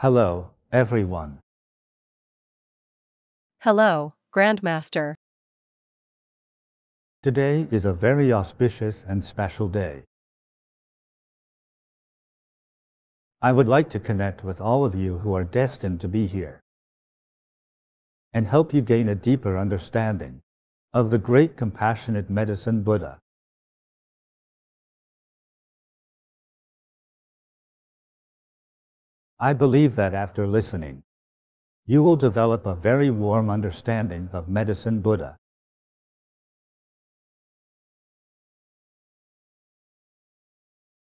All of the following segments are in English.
Hello, everyone. Hello, Grandmaster. Today is a very auspicious and special day. I would like to connect with all of you who are destined to be here and help you gain a deeper understanding of the great compassionate medicine Buddha. I believe that after listening, you will develop a very warm understanding of medicine Buddha.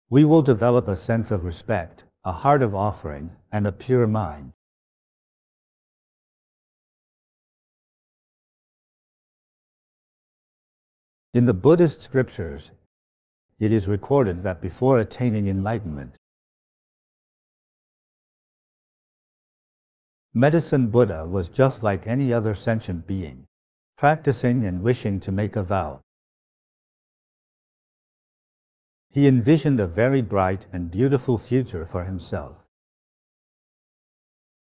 We will develop a sense of respect, a heart of offering, and a pure mind. In the Buddhist scriptures, it is recorded that before attaining enlightenment, Medicine Buddha was just like any other sentient being, practicing and wishing to make a vow. He envisioned a very bright and beautiful future for himself.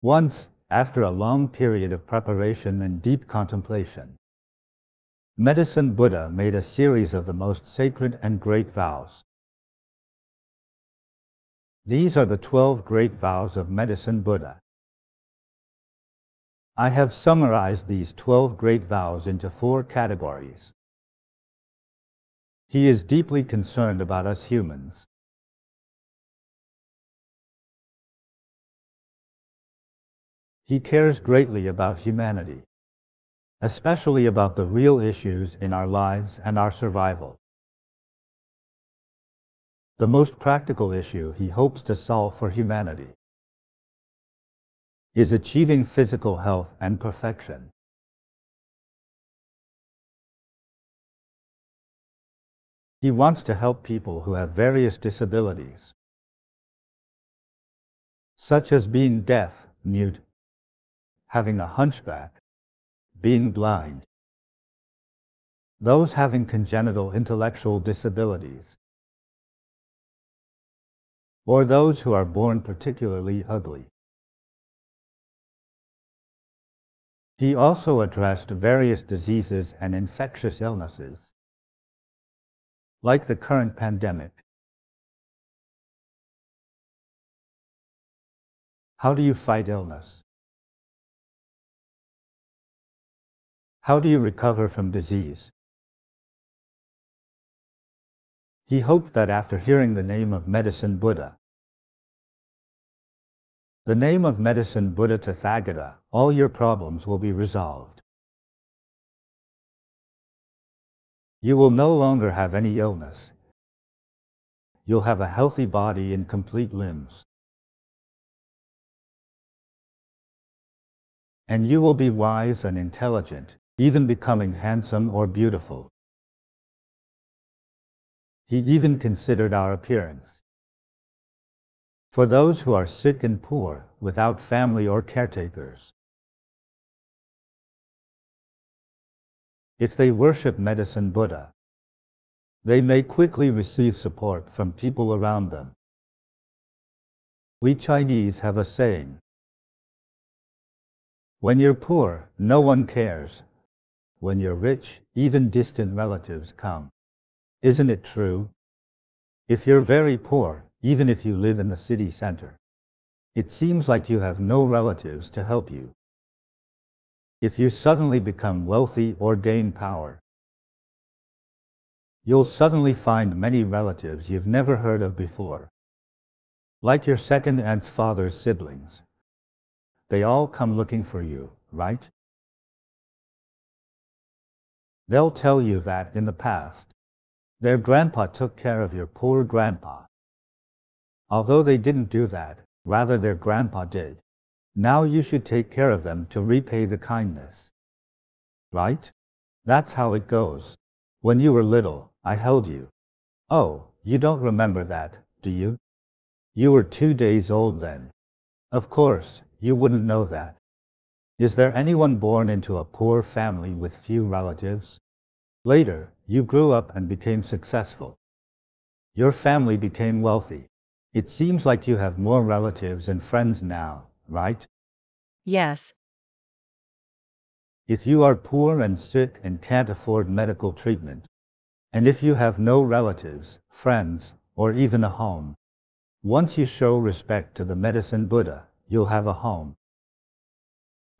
Once, after a long period of preparation and deep contemplation, Medicine Buddha made a series of the most sacred and great vows. These are the 12 great vows of Medicine Buddha. I have summarized these 12 great vows into four categories. He is deeply concerned about us humans. He cares greatly about humanity especially about the real issues in our lives and our survival. The most practical issue he hopes to solve for humanity is achieving physical health and perfection. He wants to help people who have various disabilities, such as being deaf, mute, having a hunchback, being blind, those having congenital intellectual disabilities, or those who are born particularly ugly. He also addressed various diseases and infectious illnesses, like the current pandemic. How do you fight illness? How do you recover from disease? He hoped that after hearing the name of Medicine Buddha, the name of Medicine Buddha Tathagata, all your problems will be resolved. You will no longer have any illness. You'll have a healthy body and complete limbs. And you will be wise and intelligent even becoming handsome or beautiful. He even considered our appearance. For those who are sick and poor, without family or caretakers, if they worship Medicine Buddha, they may quickly receive support from people around them. We Chinese have a saying When you're poor, no one cares, when you're rich, even distant relatives come. Isn't it true? If you're very poor, even if you live in the city center, it seems like you have no relatives to help you. If you suddenly become wealthy or gain power, you'll suddenly find many relatives you've never heard of before. Like your second aunt's father's siblings. They all come looking for you, right? They'll tell you that in the past, their grandpa took care of your poor grandpa. Although they didn't do that, rather their grandpa did. Now you should take care of them to repay the kindness. Right? That's how it goes. When you were little, I held you. Oh, you don't remember that, do you? You were two days old then. Of course, you wouldn't know that. Is there anyone born into a poor family with few relatives? Later, you grew up and became successful. Your family became wealthy. It seems like you have more relatives and friends now, right? Yes. If you are poor and sick and can't afford medical treatment, and if you have no relatives, friends, or even a home, once you show respect to the medicine Buddha, you'll have a home.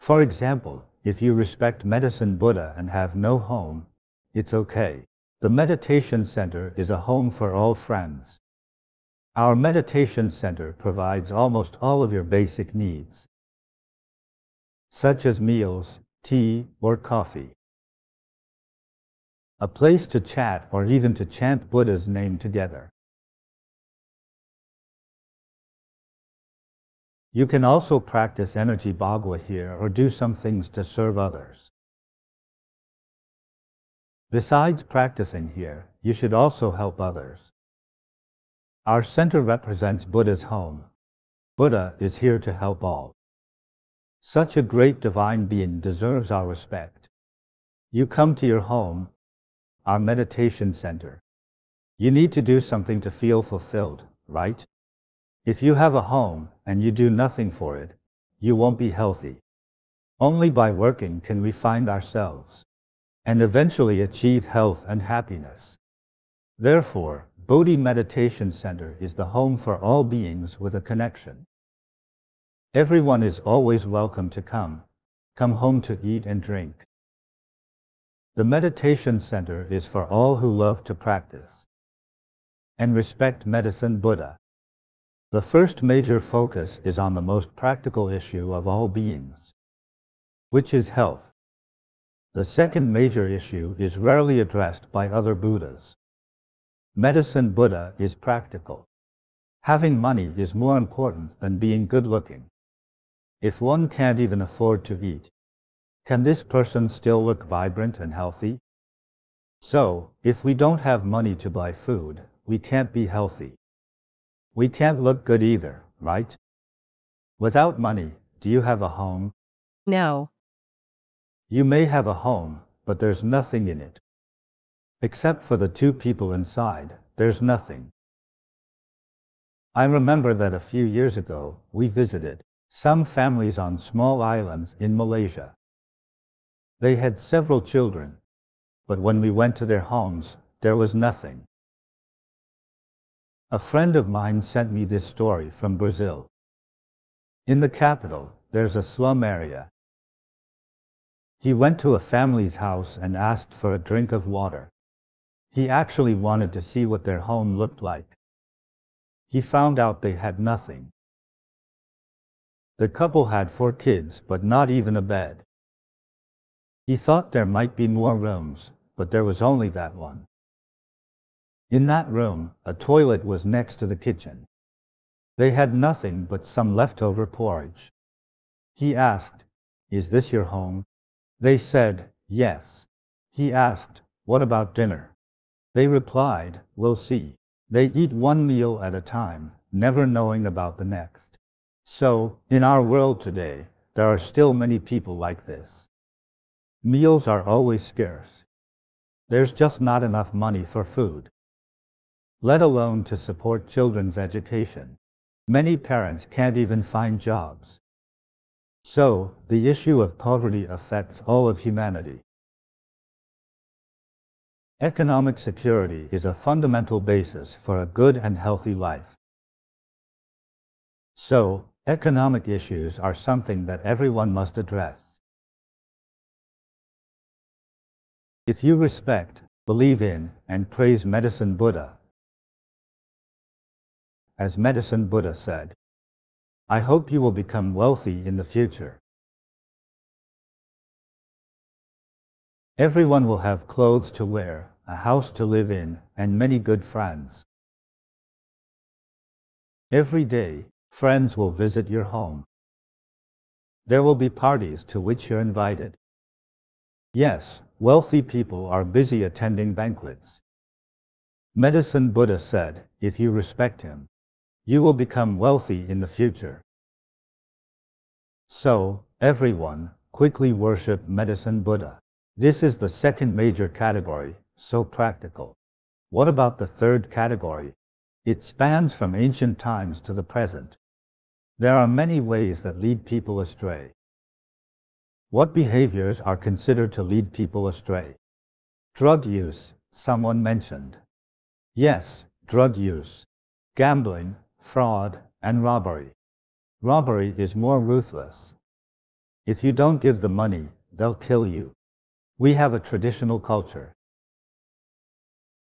For example, if you respect medicine Buddha and have no home, it's okay. The meditation center is a home for all friends. Our meditation center provides almost all of your basic needs, such as meals, tea, or coffee. A place to chat or even to chant Buddha's name together. You can also practice energy Bagua here or do some things to serve others. Besides practicing here, you should also help others. Our center represents Buddha's home. Buddha is here to help all. Such a great divine being deserves our respect. You come to your home, our meditation center. You need to do something to feel fulfilled, right? If you have a home and you do nothing for it, you won't be healthy. Only by working can we find ourselves and eventually achieve health and happiness. Therefore, Bodhi Meditation Center is the home for all beings with a connection. Everyone is always welcome to come, come home to eat and drink. The Meditation Center is for all who love to practice and respect medicine Buddha. The first major focus is on the most practical issue of all beings, which is health. The second major issue is rarely addressed by other Buddhas. Medicine Buddha is practical. Having money is more important than being good looking. If one can't even afford to eat, can this person still look vibrant and healthy? So, if we don't have money to buy food, we can't be healthy. We can't look good either, right? Without money, do you have a home? No. You may have a home, but there's nothing in it. Except for the two people inside, there's nothing. I remember that a few years ago, we visited some families on small islands in Malaysia. They had several children, but when we went to their homes, there was nothing. A friend of mine sent me this story from Brazil. In the capital, there's a slum area he went to a family's house and asked for a drink of water. He actually wanted to see what their home looked like. He found out they had nothing. The couple had four kids, but not even a bed. He thought there might be more rooms, but there was only that one. In that room, a toilet was next to the kitchen. They had nothing but some leftover porridge. He asked, Is this your home? They said, Yes. He asked, What about dinner? They replied, We'll see. They eat one meal at a time, never knowing about the next. So, in our world today, there are still many people like this. Meals are always scarce. There's just not enough money for food, let alone to support children's education. Many parents can't even find jobs. So, the issue of poverty affects all of humanity. Economic security is a fundamental basis for a good and healthy life. So, economic issues are something that everyone must address. If you respect, believe in, and praise Medicine Buddha, as Medicine Buddha said, I hope you will become wealthy in the future. Everyone will have clothes to wear, a house to live in, and many good friends. Every day, friends will visit your home. There will be parties to which you're invited. Yes, wealthy people are busy attending banquets. Medicine Buddha said, if you respect him, you will become wealthy in the future. So, everyone quickly worship Medicine Buddha. This is the second major category, so practical. What about the third category? It spans from ancient times to the present. There are many ways that lead people astray. What behaviors are considered to lead people astray? Drug use, someone mentioned. Yes, drug use, gambling, fraud, and robbery. Robbery is more ruthless. If you don't give the money, they'll kill you. We have a traditional culture.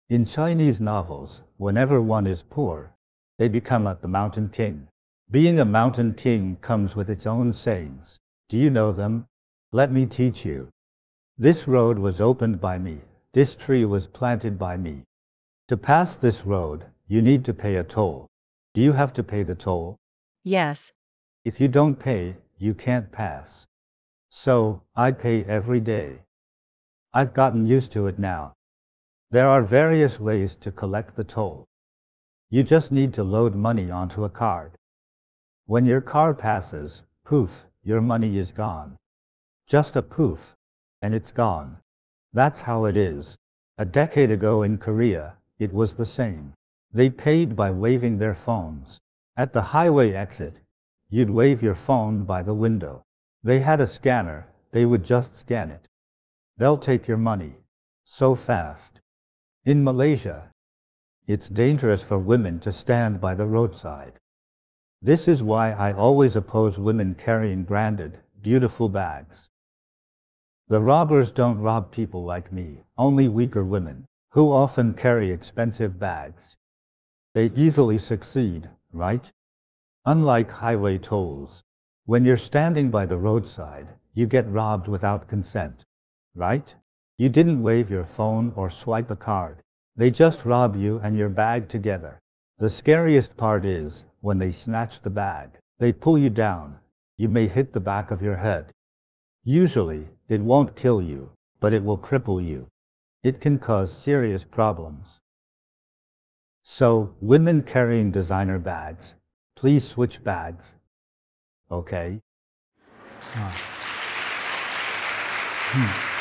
In Chinese novels, whenever one is poor, they become a the mountain king. Being a mountain king comes with its own sayings. Do you know them? Let me teach you. This road was opened by me. This tree was planted by me. To pass this road, you need to pay a toll. Do you have to pay the toll? Yes. If you don't pay, you can't pass. So, I pay every day. I've gotten used to it now. There are various ways to collect the toll. You just need to load money onto a card. When your car passes, poof, your money is gone. Just a poof, and it's gone. That's how it is. A decade ago in Korea, it was the same. They paid by waving their phones. At the highway exit, you'd wave your phone by the window. They had a scanner, they would just scan it. They'll take your money. So fast. In Malaysia, it's dangerous for women to stand by the roadside. This is why I always oppose women carrying branded, beautiful bags. The robbers don't rob people like me, only weaker women, who often carry expensive bags. They easily succeed, right? Unlike highway tolls, when you're standing by the roadside, you get robbed without consent, right? You didn't wave your phone or swipe a card. They just rob you and your bag together. The scariest part is when they snatch the bag. They pull you down. You may hit the back of your head. Usually, it won't kill you, but it will cripple you. It can cause serious problems. So, women carrying designer bags, please switch bags. Okay? Hmm.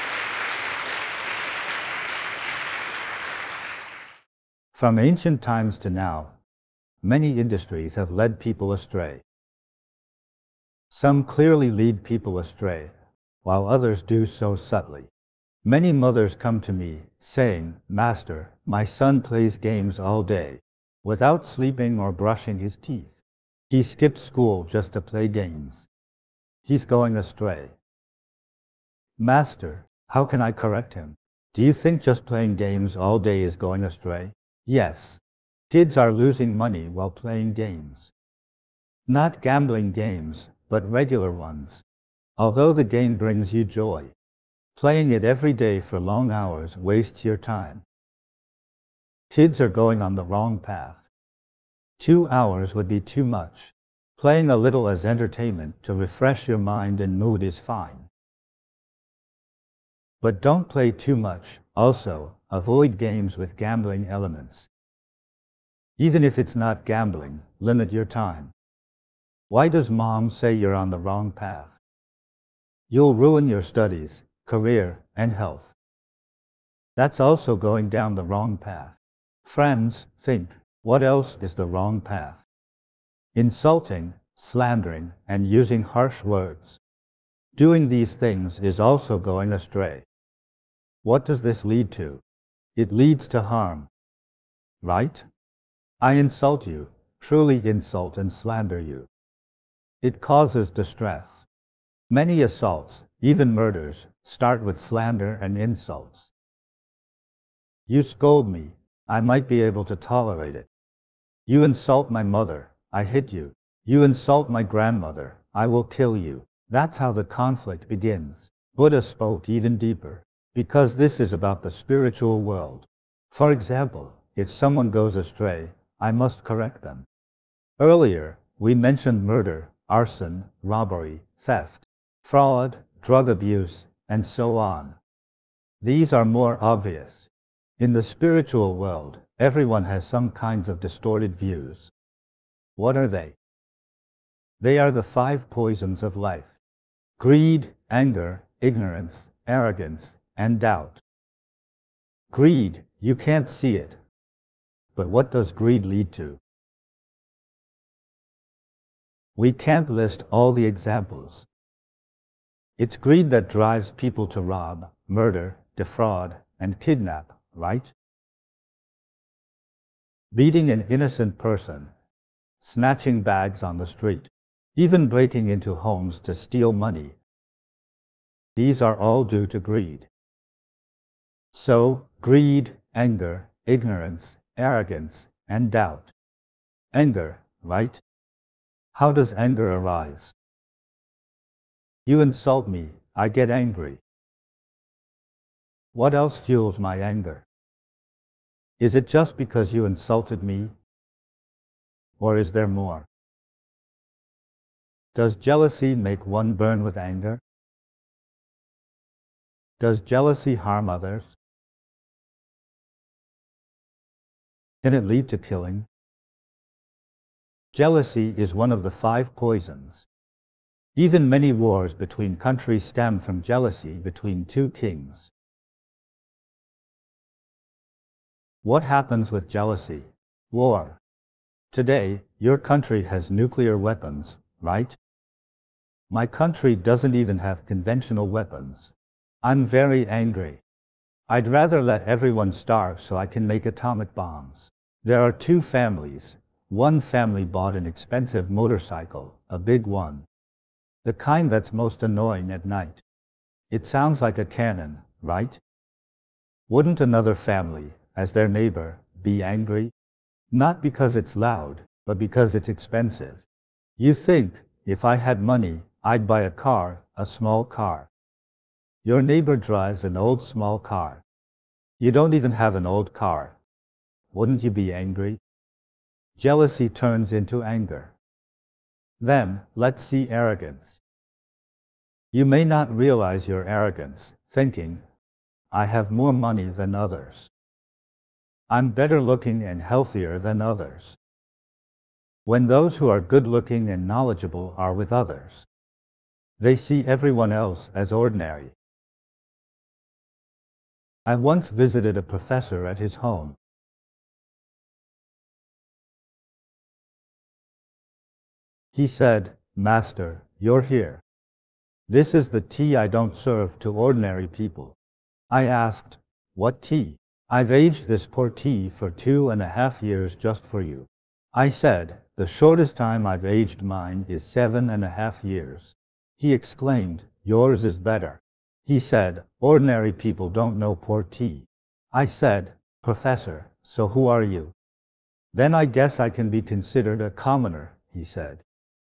From ancient times to now, many industries have led people astray. Some clearly lead people astray, while others do so subtly. Many mothers come to me saying, Master, my son plays games all day, without sleeping or brushing his teeth. He skipped school just to play games. He's going astray. Master, how can I correct him? Do you think just playing games all day is going astray? Yes, kids are losing money while playing games. Not gambling games, but regular ones. Although the game brings you joy, playing it every day for long hours wastes your time. Kids are going on the wrong path. Two hours would be too much. Playing a little as entertainment to refresh your mind and mood is fine. But don't play too much. Also, avoid games with gambling elements. Even if it's not gambling, limit your time. Why does mom say you're on the wrong path? You'll ruin your studies, career, and health. That's also going down the wrong path. Friends, think, what else is the wrong path? Insulting, slandering, and using harsh words. Doing these things is also going astray. What does this lead to? It leads to harm. Right? I insult you, truly insult and slander you. It causes distress. Many assaults, even murders, start with slander and insults. You scold me, I might be able to tolerate it. You insult my mother, I hit you. You insult my grandmother, I will kill you. That's how the conflict begins. Buddha spoke even deeper because this is about the spiritual world. For example, if someone goes astray, I must correct them. Earlier, we mentioned murder, arson, robbery, theft, fraud, drug abuse, and so on. These are more obvious. In the spiritual world, everyone has some kinds of distorted views. What are they? They are the five poisons of life greed, anger, ignorance, arrogance, and doubt. Greed, you can't see it. But what does greed lead to? We can't list all the examples. It's greed that drives people to rob, murder, defraud, and kidnap, right? Beating an innocent person, snatching bags on the street, even breaking into homes to steal money. These are all due to greed. So, greed, anger, ignorance, arrogance, and doubt. Anger, right? How does anger arise? You insult me, I get angry. What else fuels my anger? Is it just because you insulted me? Or is there more? Does jealousy make one burn with anger? Does jealousy harm others? Can it lead to killing? Jealousy is one of the five poisons. Even many wars between countries stem from jealousy between two kings. What happens with jealousy? War. Today, your country has nuclear weapons, right? My country doesn't even have conventional weapons. I'm very angry. I'd rather let everyone starve so I can make atomic bombs. There are two families. One family bought an expensive motorcycle, a big one. The kind that's most annoying at night. It sounds like a cannon, right? Wouldn't another family, as their neighbor, be angry? Not because it's loud, but because it's expensive. You think, if I had money, I'd buy a car, a small car. Your neighbor drives an old small car. You don't even have an old car. Wouldn't you be angry? Jealousy turns into anger. Then, let's see arrogance. You may not realize your arrogance, thinking, I have more money than others. I'm better looking and healthier than others. When those who are good looking and knowledgeable are with others, they see everyone else as ordinary. I once visited a professor at his home. He said, Master, you're here. This is the tea I don't serve to ordinary people. I asked, What tea? I've aged this Pu'er tea for two and a half years just for you. I said, The shortest time I've aged mine is seven and a half years. He exclaimed, Yours is better. He said, Ordinary people don't know Pu'er tea. I said, Professor, so who are you? Then I guess I can be considered a commoner, he said.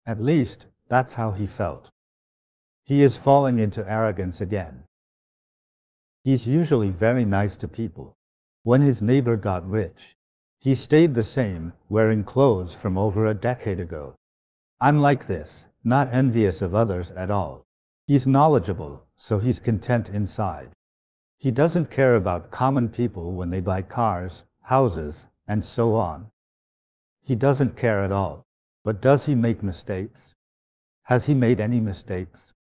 At least, that's how he felt. He is falling into arrogance again. He's usually very nice to people. When his neighbor got rich, he stayed the same, wearing clothes from over a decade ago. I'm like this, not envious of others at all. He's knowledgeable, so he's content inside. He doesn't care about common people when they buy cars, houses, and so on. He doesn't care at all. But does he make mistakes? Has he made any mistakes?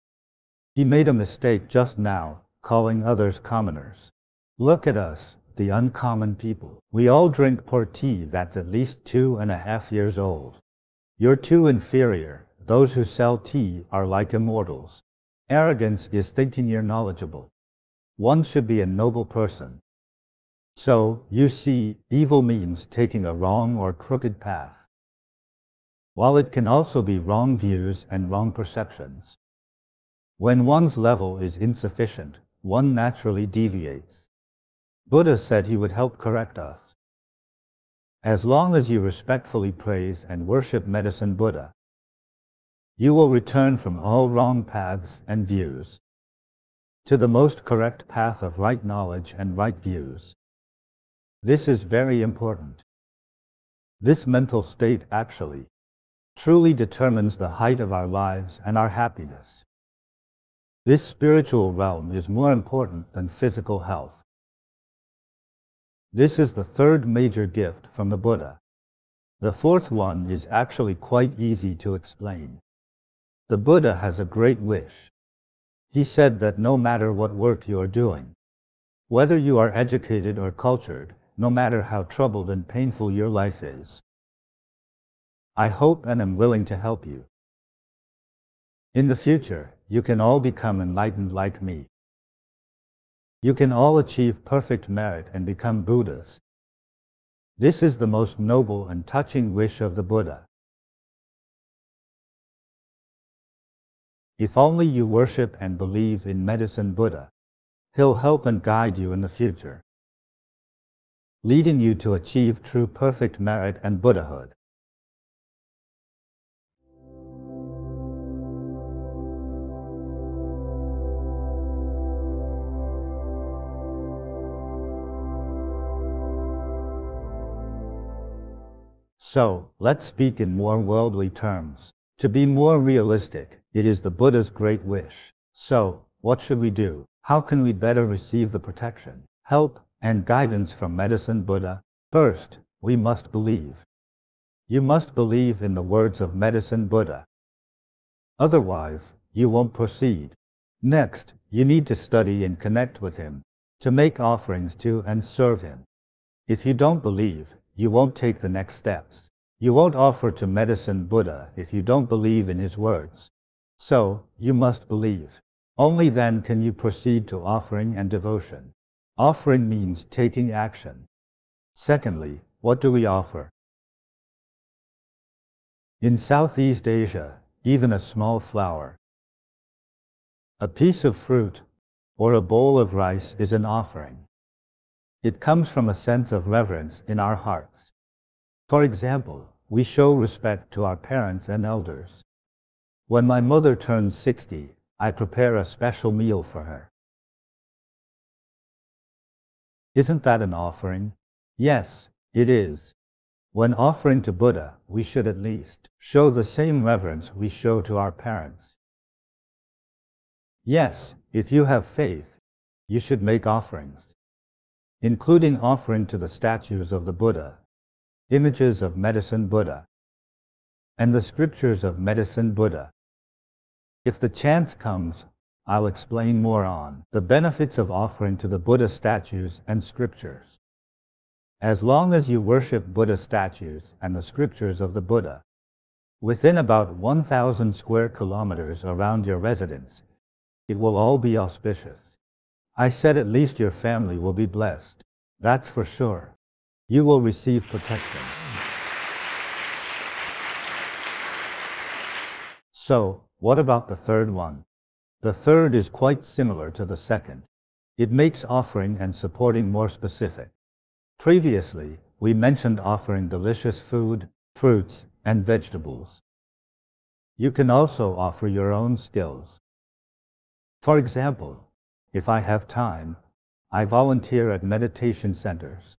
He made a mistake just now, calling others commoners. Look at us, the uncommon people. We all drink Pu'er tea that's at least two and a half years old. You're too inferior. Those who sell tea are like immortals. Arrogance is thinking you're knowledgeable. One should be a noble person. So, you see, evil means taking a wrong or crooked path. While it can also be wrong views and wrong perceptions. When one's level is insufficient, one naturally deviates. Buddha said he would help correct us. As long as you respectfully praise and worship Medicine Buddha, you will return from all wrong paths and views to the most correct path of right knowledge and right views. This is very important. This mental state actually truly determines the height of our lives and our happiness. This spiritual realm is more important than physical health. This is the third major gift from the Buddha. The fourth one is actually quite easy to explain. The Buddha has a great wish. He said that no matter what work you are doing, whether you are educated or cultured, no matter how troubled and painful your life is. I hope and am willing to help you. In the future, you can all become enlightened like me. You can all achieve perfect merit and become Buddhas. This is the most noble and touching wish of the Buddha. If only you worship and believe in Medicine Buddha, he'll help and guide you in the future, leading you to achieve true perfect merit and Buddhahood. So, let's speak in more worldly terms. To be more realistic, it is the Buddha's great wish. So, what should we do? How can we better receive the protection, help, and guidance from Medicine Buddha? First, we must believe. You must believe in the words of Medicine Buddha. Otherwise, you won't proceed. Next, you need to study and connect with him, to make offerings to and serve him. If you don't believe, you won't take the next steps. You won't offer to Medicine Buddha if you don't believe in his words. So, you must believe. Only then can you proceed to offering and devotion. Offering means taking action. Secondly, what do we offer? In Southeast Asia, even a small flower, a piece of fruit, or a bowl of rice is an offering. It comes from a sense of reverence in our hearts. For example, we show respect to our parents and elders. When my mother turns 60, I prepare a special meal for her. Isn't that an offering? Yes, it is. When offering to Buddha, we should at least show the same reverence we show to our parents. Yes, if you have faith, you should make offerings including offering to the statues of the Buddha, images of Medicine Buddha, and the scriptures of Medicine Buddha. If the chance comes, I'll explain more on the benefits of offering to the Buddha statues and scriptures. As long as you worship Buddha statues and the scriptures of the Buddha, within about 1,000 square kilometers around your residence, it will all be auspicious. I said at least your family will be blessed. That's for sure. You will receive protection. So, what about the third one? The third is quite similar to the second. It makes offering and supporting more specific. Previously, we mentioned offering delicious food, fruits, and vegetables. You can also offer your own skills. For example, if I have time, I volunteer at meditation centers.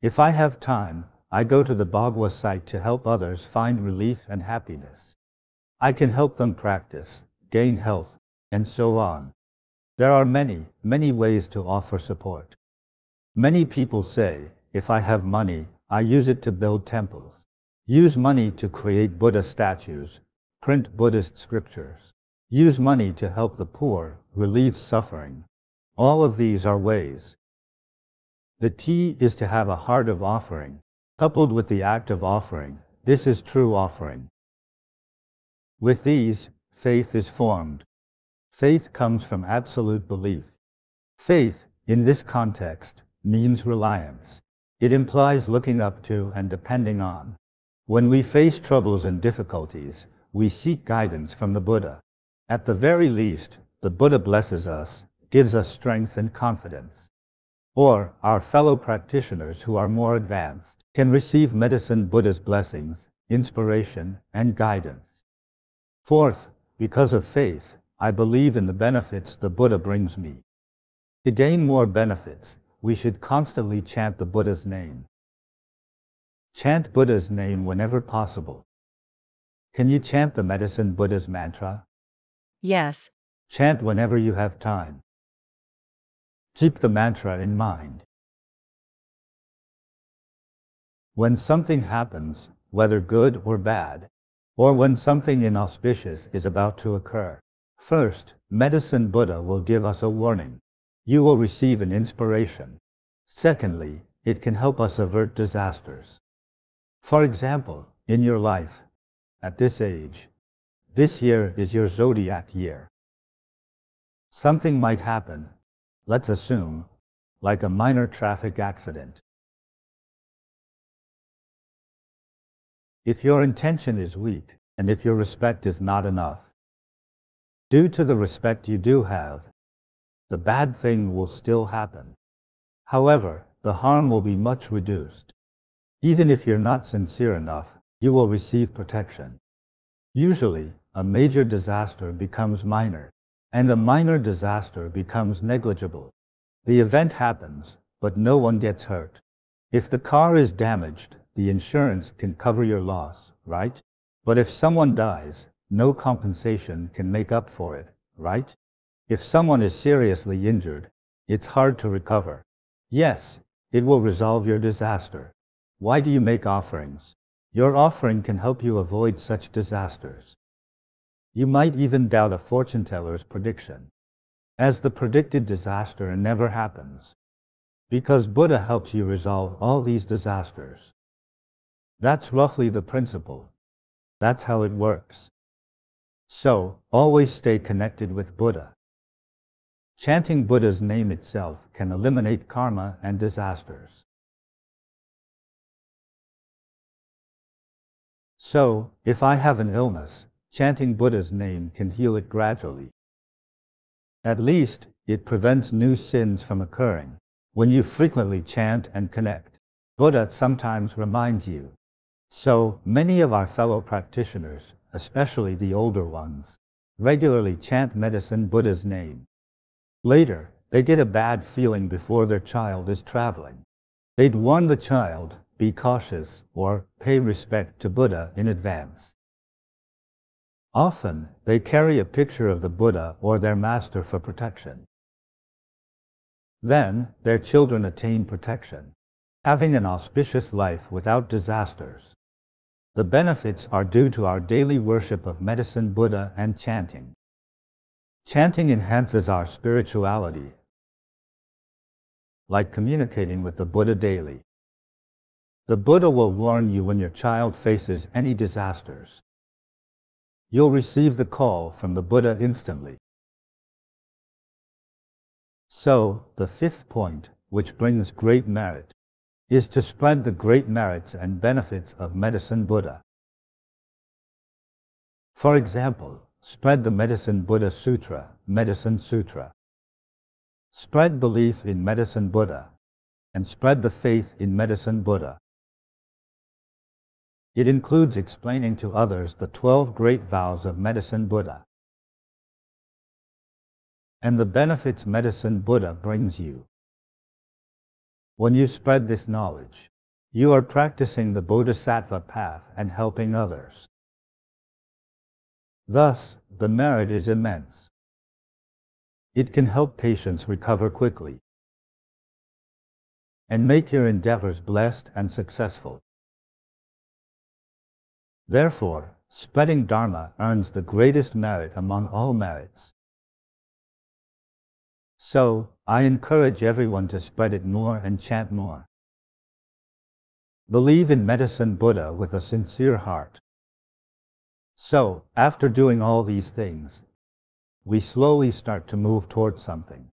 If I have time, I go to the Bagua site to help others find relief and happiness. I can help them practice, gain health, and so on. There are many, many ways to offer support. Many people say, if I have money, I use it to build temples. Use money to create Buddha statues, print Buddhist scriptures. Use money to help the poor, relieve suffering. All of these are ways. The key is to have a heart of offering, coupled with the act of offering. This is true offering. With these, faith is formed. Faith comes from absolute belief. Faith, in this context, means reliance. It implies looking up to and depending on. When we face troubles and difficulties, we seek guidance from the Buddha. At the very least, the Buddha blesses us, gives us strength and confidence. Or our fellow practitioners who are more advanced can receive Medicine Buddha's blessings, inspiration, and guidance. Fourth, because of faith, I believe in the benefits the Buddha brings me. To gain more benefits, we should constantly chant the Buddha's name. Chant Buddha's name whenever possible. Can you chant the Medicine Buddha's mantra? Yes. Chant whenever you have time. Keep the mantra in mind. When something happens, whether good or bad, or when something inauspicious is about to occur, first, Medicine Buddha will give us a warning. You will receive an inspiration. Secondly, it can help us avert disasters. For example, in your life, at this age, this year is your zodiac year. Something might happen, let's assume, like a minor traffic accident. If your intention is weak, and if your respect is not enough, due to the respect you do have, the bad thing will still happen. However, the harm will be much reduced. Even if you're not sincere enough, you will receive protection. Usually, a major disaster becomes minor, and a minor disaster becomes negligible. The event happens, but no one gets hurt. If the car is damaged, the insurance can cover your loss, right? But if someone dies, no compensation can make up for it, right? If someone is seriously injured, it's hard to recover. Yes, it will resolve your disaster. Why do you make offerings? Your offering can help you avoid such disasters. You might even doubt a fortune teller's prediction, as the predicted disaster never happens, because Buddha helps you resolve all these disasters. That's roughly the principle. That's how it works. So, always stay connected with Buddha. Chanting Buddha's name itself can eliminate karma and disasters. So, if I have an illness, chanting Buddha's name can heal it gradually. At least, it prevents new sins from occurring. When you frequently chant and connect, Buddha sometimes reminds you. So, many of our fellow practitioners, especially the older ones, regularly chant medicine Buddha's name. Later, they get a bad feeling before their child is traveling. They'd warn the child, be cautious, or pay respect to Buddha in advance. Often, they carry a picture of the Buddha or their master for protection. Then, their children attain protection, having an auspicious life without disasters. The benefits are due to our daily worship of medicine Buddha and chanting. Chanting enhances our spirituality, like communicating with the Buddha daily. The Buddha will warn you when your child faces any disasters. You'll receive the call from the Buddha instantly. So, the fifth point, which brings great merit, is to spread the great merits and benefits of Medicine Buddha. For example, Spread the Medicine Buddha Sutra, Medicine Sutra. Spread belief in Medicine Buddha and spread the faith in Medicine Buddha. It includes explaining to others the 12 great vows of Medicine Buddha and the benefits Medicine Buddha brings you. When you spread this knowledge, you are practicing the Bodhisattva path and helping others. Thus, the merit is immense. It can help patients recover quickly and make your endeavors blessed and successful. Therefore, spreading Dharma earns the greatest merit among all merits. So, I encourage everyone to spread it more and chant more. Believe in Medicine Buddha with a sincere heart. So, after doing all these things, we slowly start to move towards something.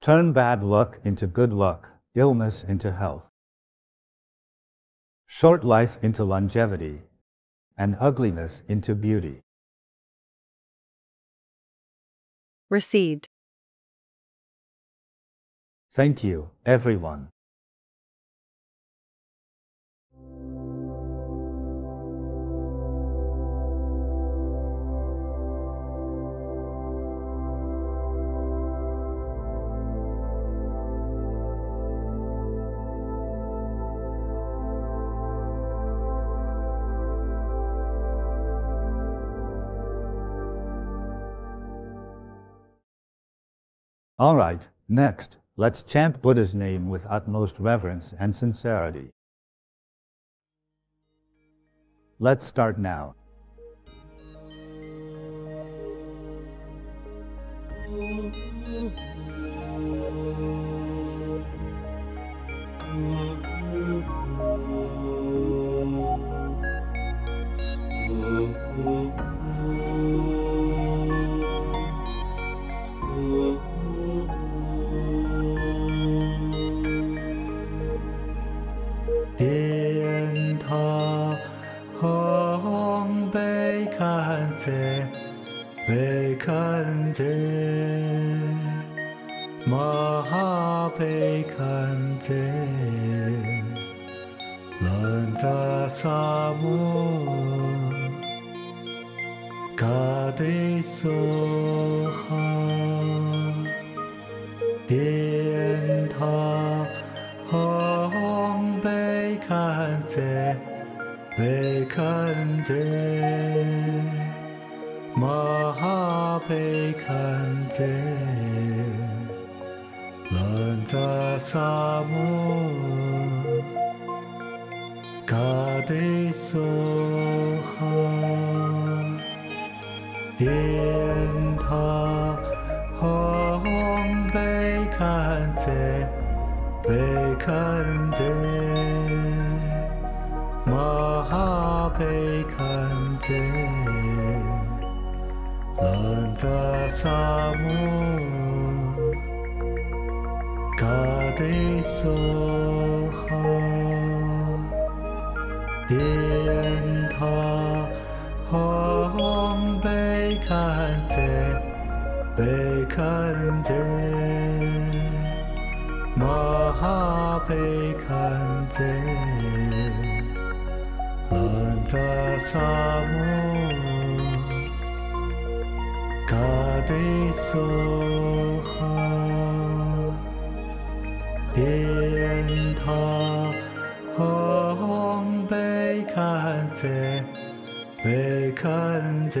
Turn bad luck into good luck, illness into health, short life into longevity, and ugliness into beauty. Received. Thank you, everyone. All right, next, let's chant Buddha's name with utmost reverence and sincerity. Let's start now. 天这马哈贝堪这兰扎萨摩嘎得索哈天堂贝坎这贝坎。哈被看见，人在沙漠，卡的梭 哈。天塔红被看见，被看见，马哈被看见，人在沙 对索哈，莲塔哈贝堪则，贝堪则，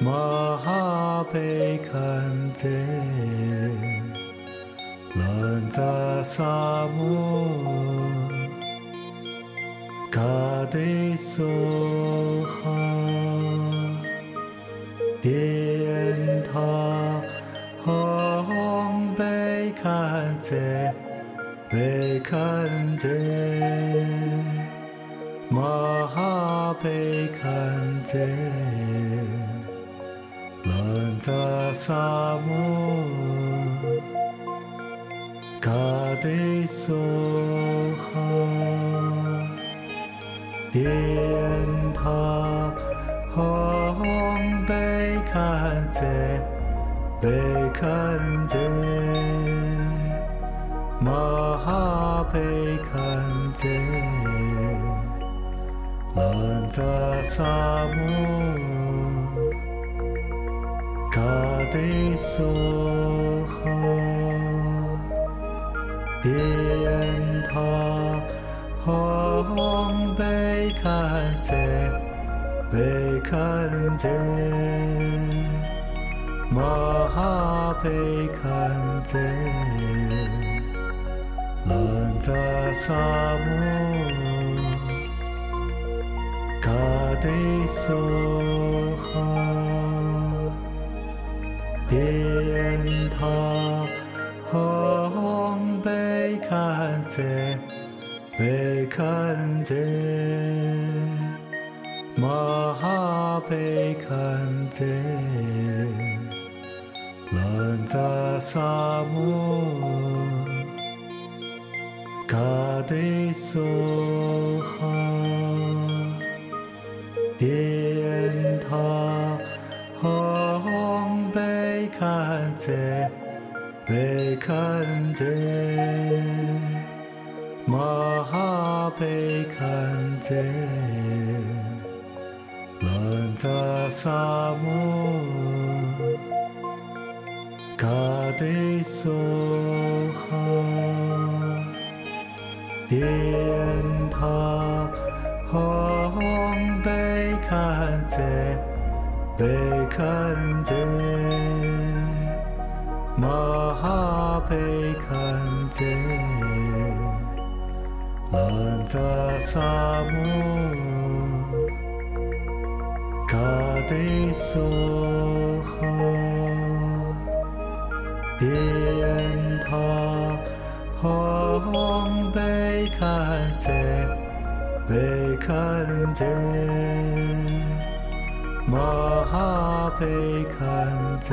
玛哈贝堪则，扎萨摩，嘎德索。被看见，人在沙漠，卡的梭哈，天塔红被看见，被看见，马哈被看见。人在沙漠，卡的梭哈，天塔红被看见，被看见，马哈被看见，人在沙漠。 卡的梭哈，天塔红被看见，被看见，马哈被看见，人在沙漠，卡的梭贝堪则，玛哈贝堪则，南达萨摩卡的梭哈，喋塔哈贝堪则，贝堪则。玛哈贝堪则，朗扎萨摩，卡帝梭哈，贝恩他，哈贝堪则，贝堪则，玛哈贝堪则。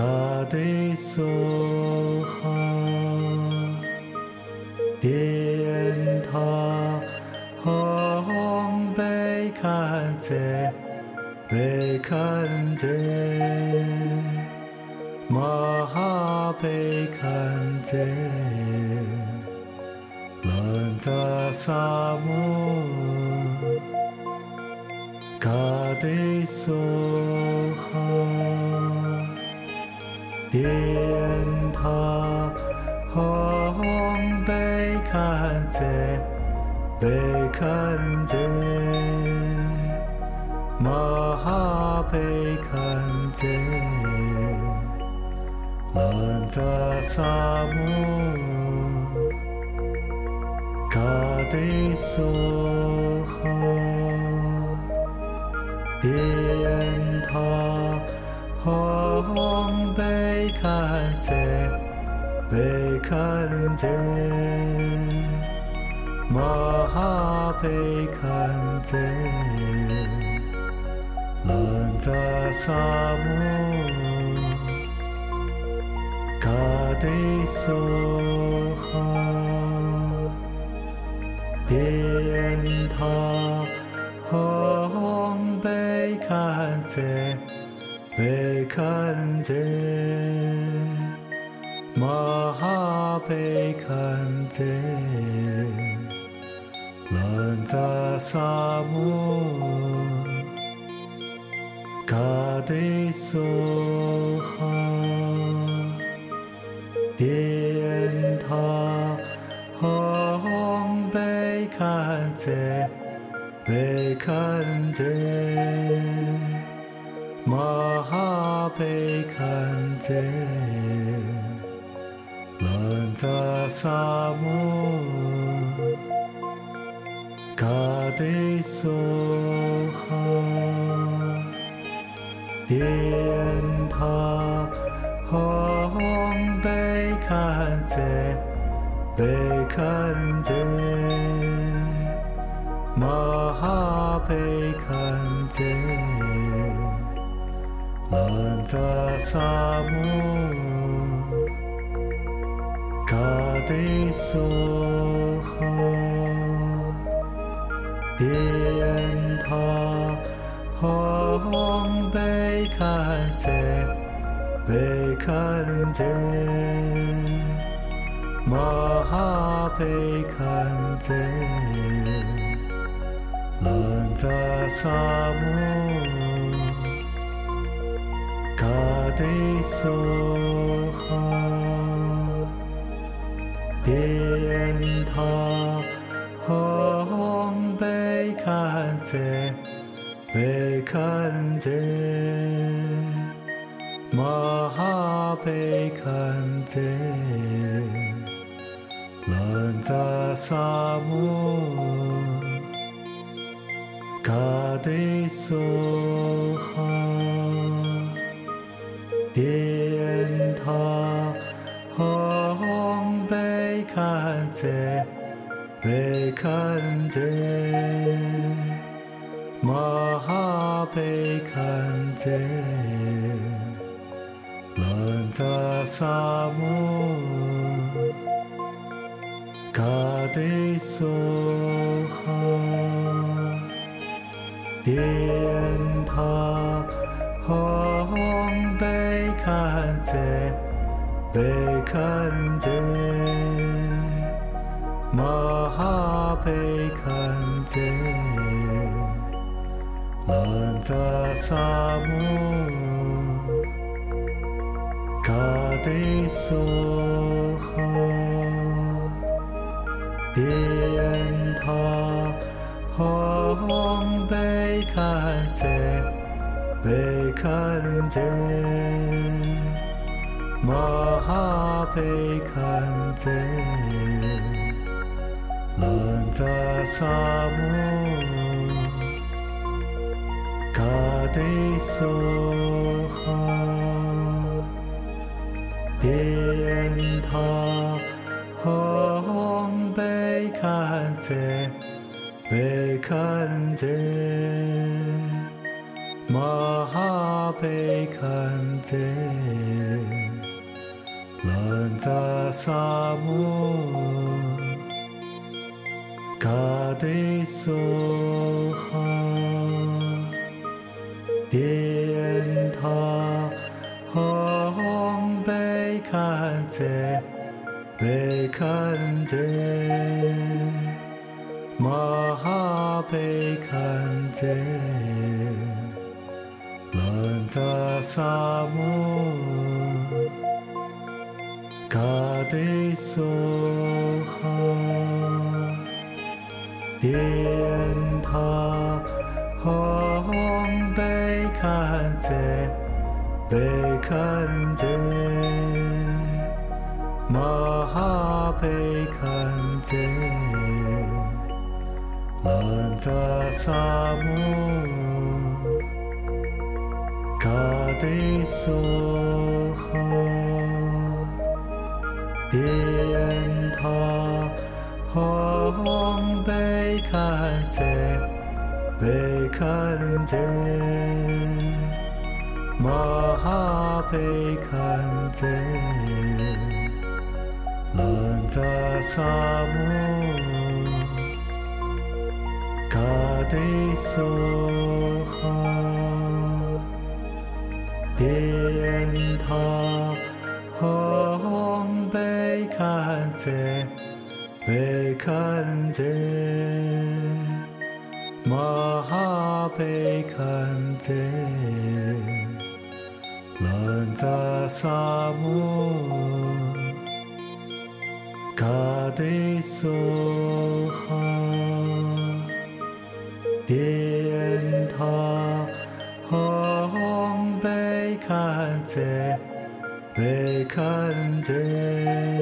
哈达唆哈天堂北看见北看见马背看见乱扎什么哈达唆哈点塔旁贝肯则贝肯则，玛哈贝 pekhanze 梭哈，殿塔啊看见，被看见 baikanze, maha baikanze, 见被看见，马哈被看见，人在沙漠，卡地所好，天堂红被看见，被看见。马哈被看见，人在沙漠，卡地所好，天堂红被看见，被看见，马哈被看见。人在沙漠， 卡地所好， Dito, kung baikhanze baikhanze. 被看见，被看见，马哈被看见，人在 马背看则，乱扎萨漠，嘎得索哈，天塔红看贼，背看贼，马背看贼。沙漠。卡的梭哈，天堂红被看见，被看见，马哈被 看见，人在沙漠，卡的梭哈。 点塔旁贝肯则贝肯则马哈贝肯则兰泽萨摩噶嘚哈点塔旁看在，被看在，玛哈被看在，兰扎萨姆，卡迪索哈，点他被看在。被看见，马哈被看见，人在沙漠，卡的梭哈，天堂红被看见，被看见。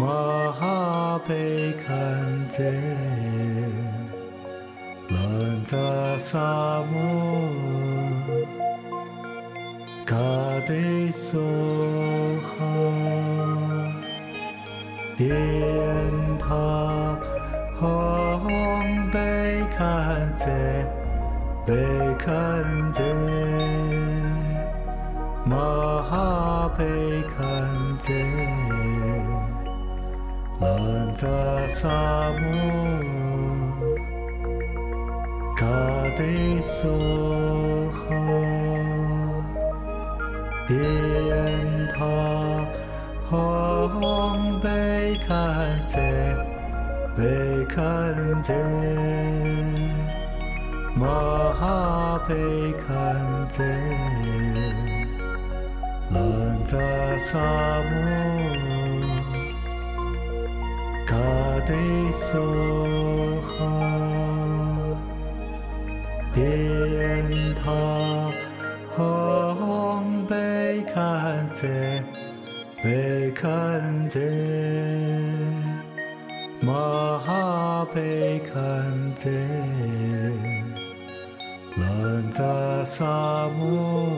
玛哈贝堪则喇杂萨目嘎喋索哈，迪延塔哈嗡贝堪则贝堪则玛哈贝堪则。人在沙漠，卡的梭哈，天堂红被看见，被看见，马哈 对梭哈，边塔红被看见，被看见，马哈看见，兰扎萨摩，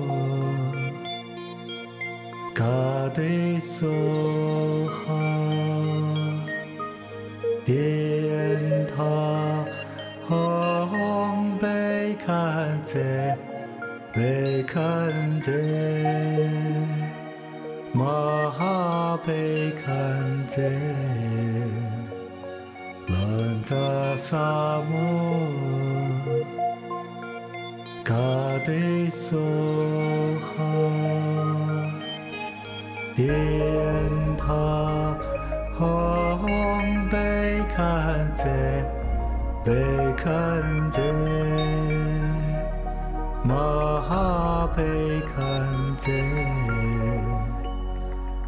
嘎得梭哈。看见，被看见，马哈被看见，人在沙 玛哈贝堪则，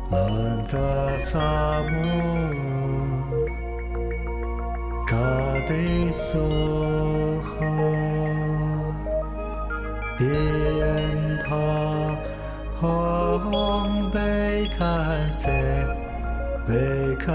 南扎萨木，卡堆索哈，迪恩他，哈贝堪则，贝堪，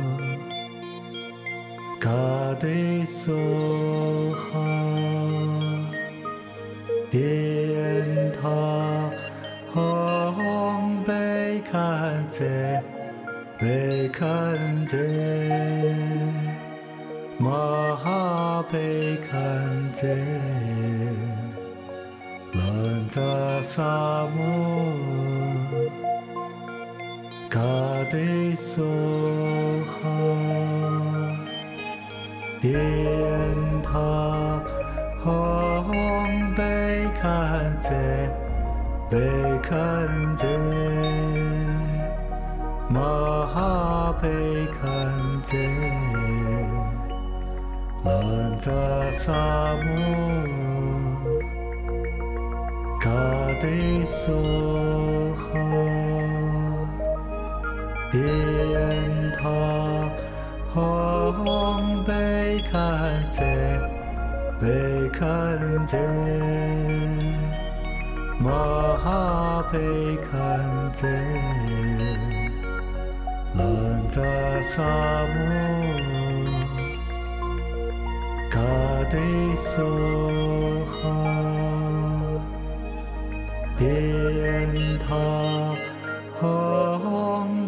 沙漠，卡迪索哈，天堂红被看见，被看见。马哈被看 Diyentah, 则玛哈贝 bekan che, bekan. 看见，被看见，马被看见，兰扎萨姆卡迪索哈，天塔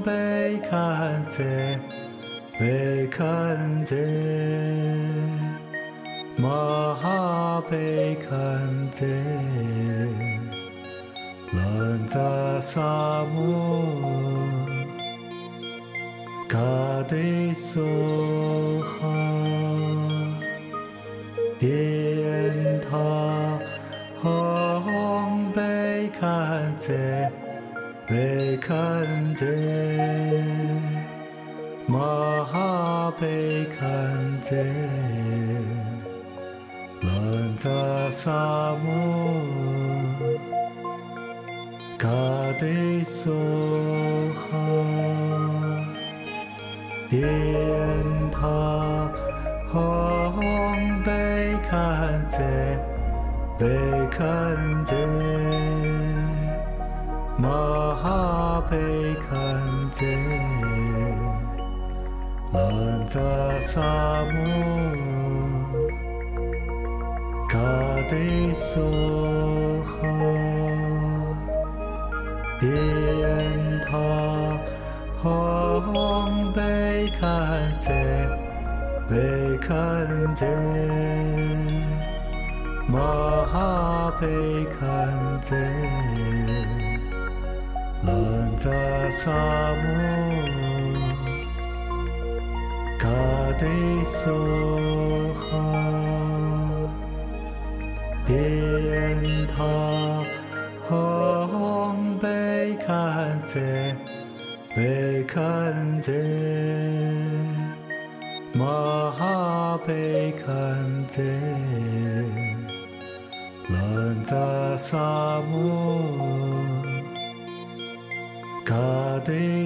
被看见，被看见。看见，人在沙漠，卡迪索哈，天堂红被。看见，被看见，马哈被 在沙漠，卡迪索哈，天堂红被看见，被看见，马哈被 对梭哈，点他红贝看泽，贝看泽，马哈贝看泽，兰扎萨摩，嘎对。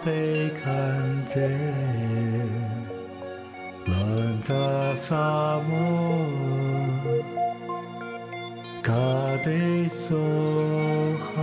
哈被看见，人在沙漠，卡迪索哈。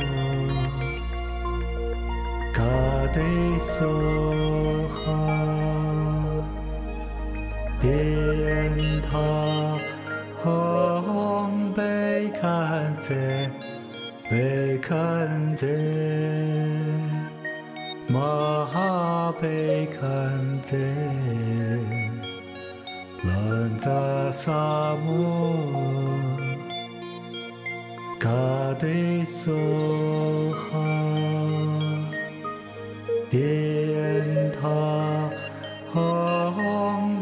嘎得索哈天堂北看见北看见马背看见兰萨沙漠得索哈哈，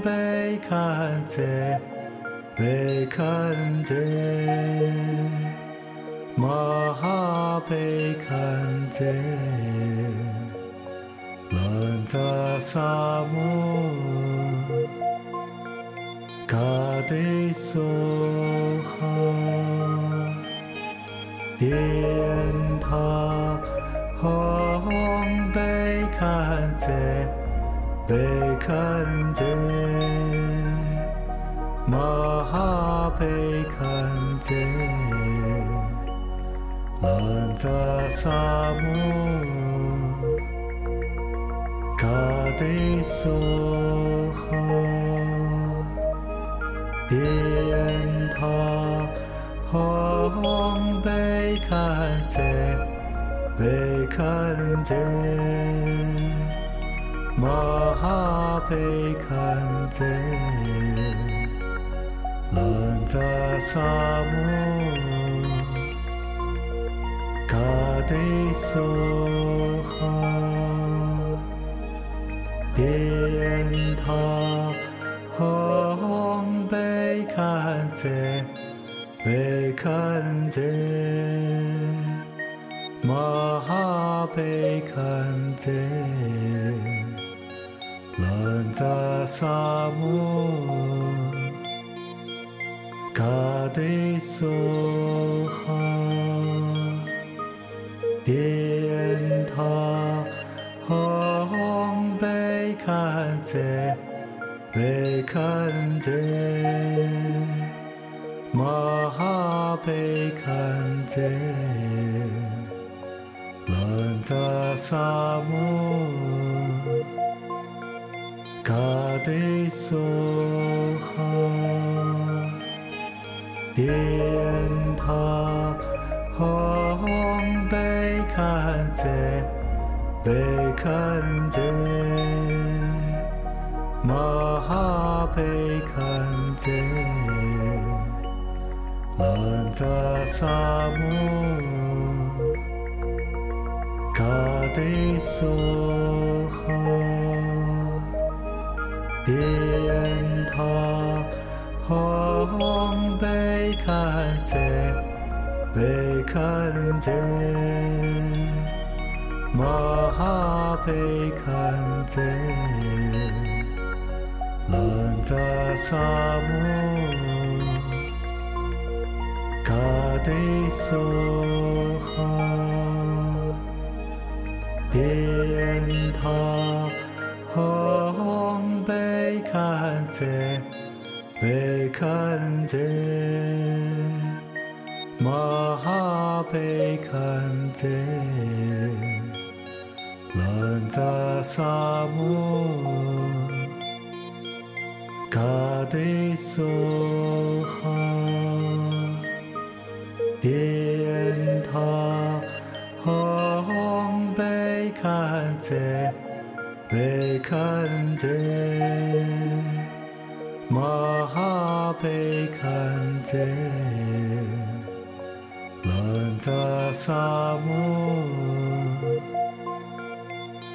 贝堪则，贝堪则，玛哈贝堪则，朗扎沙漠，卡帝梭哈，天堂。被看见，马哈被看见。烂在沙漠，卡迪索哈，电塔红被看见，被看见，玛哈贝堪则喇杂萨摩嘎喋索哈，给央塔哈，嗡贝堪则贝堪则，玛哈贝堪则。烂在沙漠，卡迪索哈。电塔红被看见，被看见， 马哈被看见，烂在沙漠，卡迪索哈，电塔红被。看见， 电塔红被看见。被看见，马哈被看见，烂在沙漠，卡迪索哈，电塔红被看见，被看见。马哈被看见，烂在沙漠，卡迪索哈，电塔红被看见，被看见， 玛哈贝堪则，朗扎萨摩，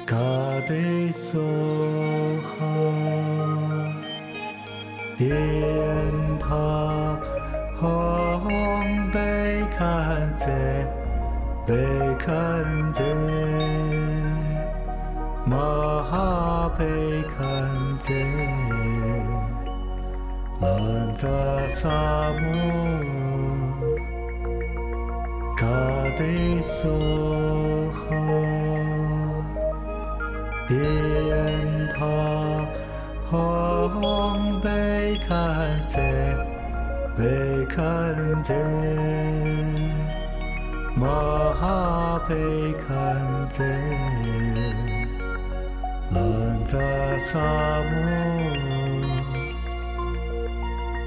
嘎堆索哈，迪恩塔哈贝堪则，贝堪则，玛哈贝堪则。沙漠。卡地梭哈，天堂红被看见，被看见，马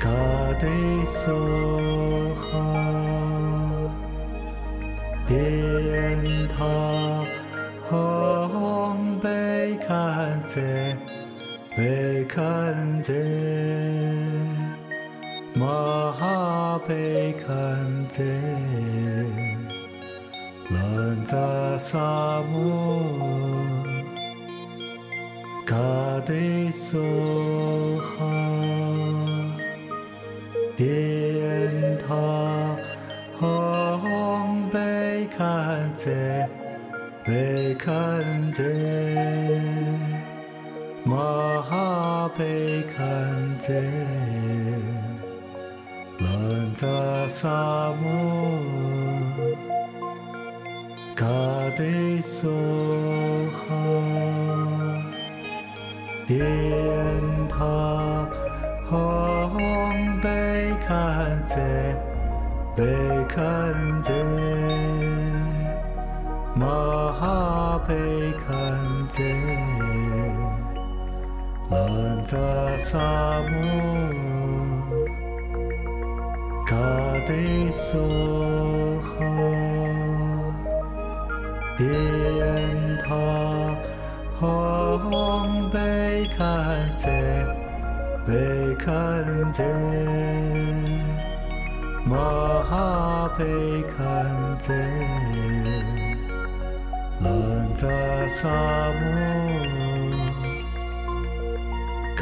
他的所哈，念他红被看见，被看见，哈被看见，乱扎沙摩， 看见，人在沙漠，卡地梭哈，天堂红被。看见，被看 见，马哈被看见，人在沙漠，卡地梭哈，天堂红被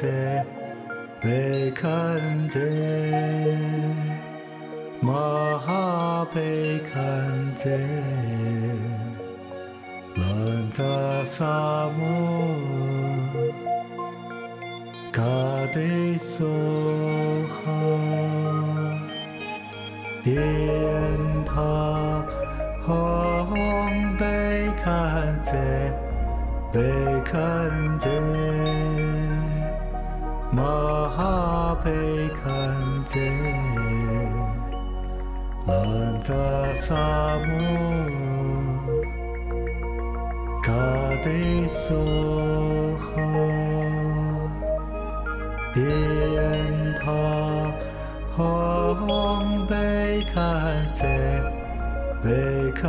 在，背看在，马哈背看则，兰扎萨摩，卡得索哈，雁塔红背看在，背看在。玛哈贝堪则，南扎萨摩，卡堆索哈，迪恩他，哈贝堪则，贝堪，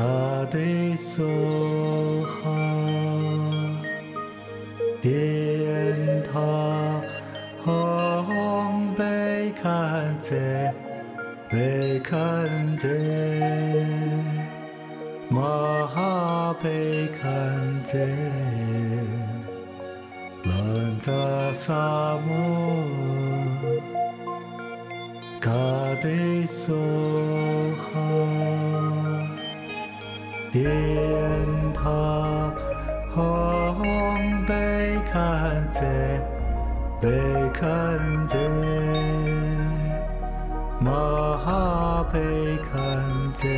卡德索哈，喋塔哈贝堪则，贝堪则，玛哈贝堪则，朗扎萨摩，卡德索。天堂红被看见，被看见。马哈被看见。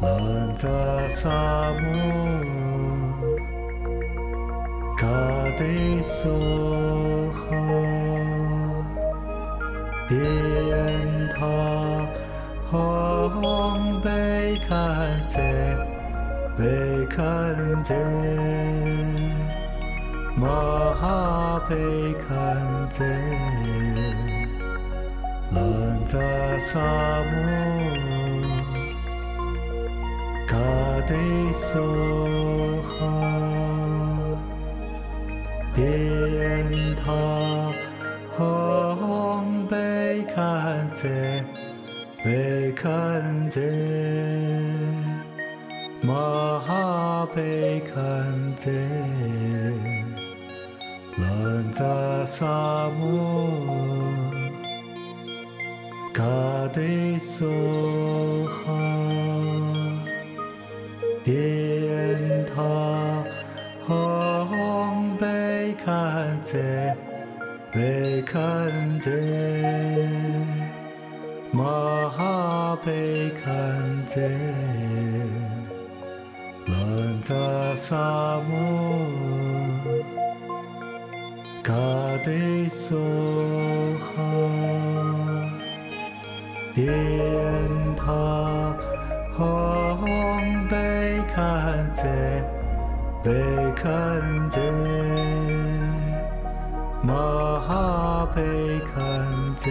人在沙漠，卡地梭哈，电塔嗡贝看则看贝看贝马哈贝看见愿做萨姆卡蒂斯哈天堂看贝看见被看见，马哈被看见，人在沙漠，卡地梭哈。电塔红被看见，被看见，玛哈贝堪则，朗扎萨摩，嘎德索哈，迪恩塔，哈贝堪则，贝堪则，玛哈贝堪则。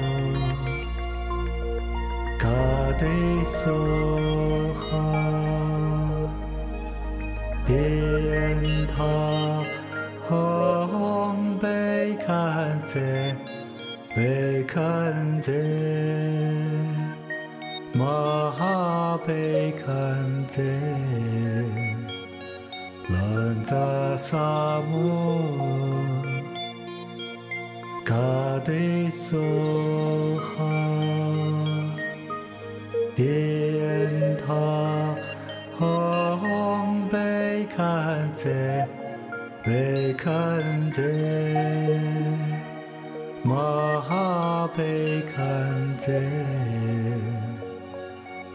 被看见，人在沙漠，卡地梭哈，电塔红被看见，被看 被看见，马哈被看见，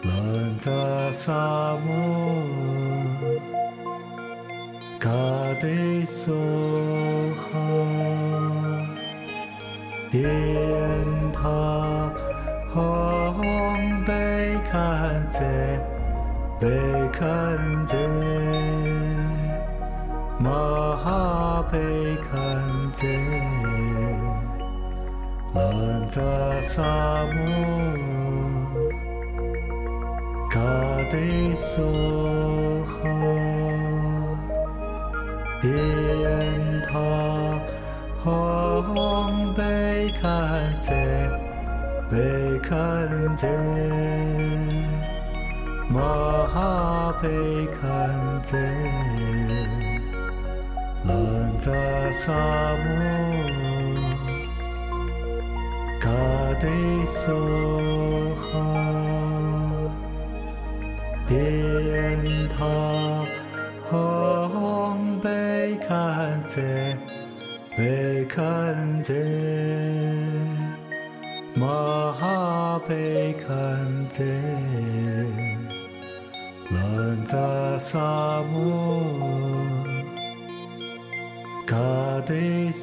人在沙漠。卡地梭哈，电塔红被看见，被看看见，人在沙漠，卡地梭哈。电塔红 被看见，被看见，马哈被看见，人在沙漠，卡地梭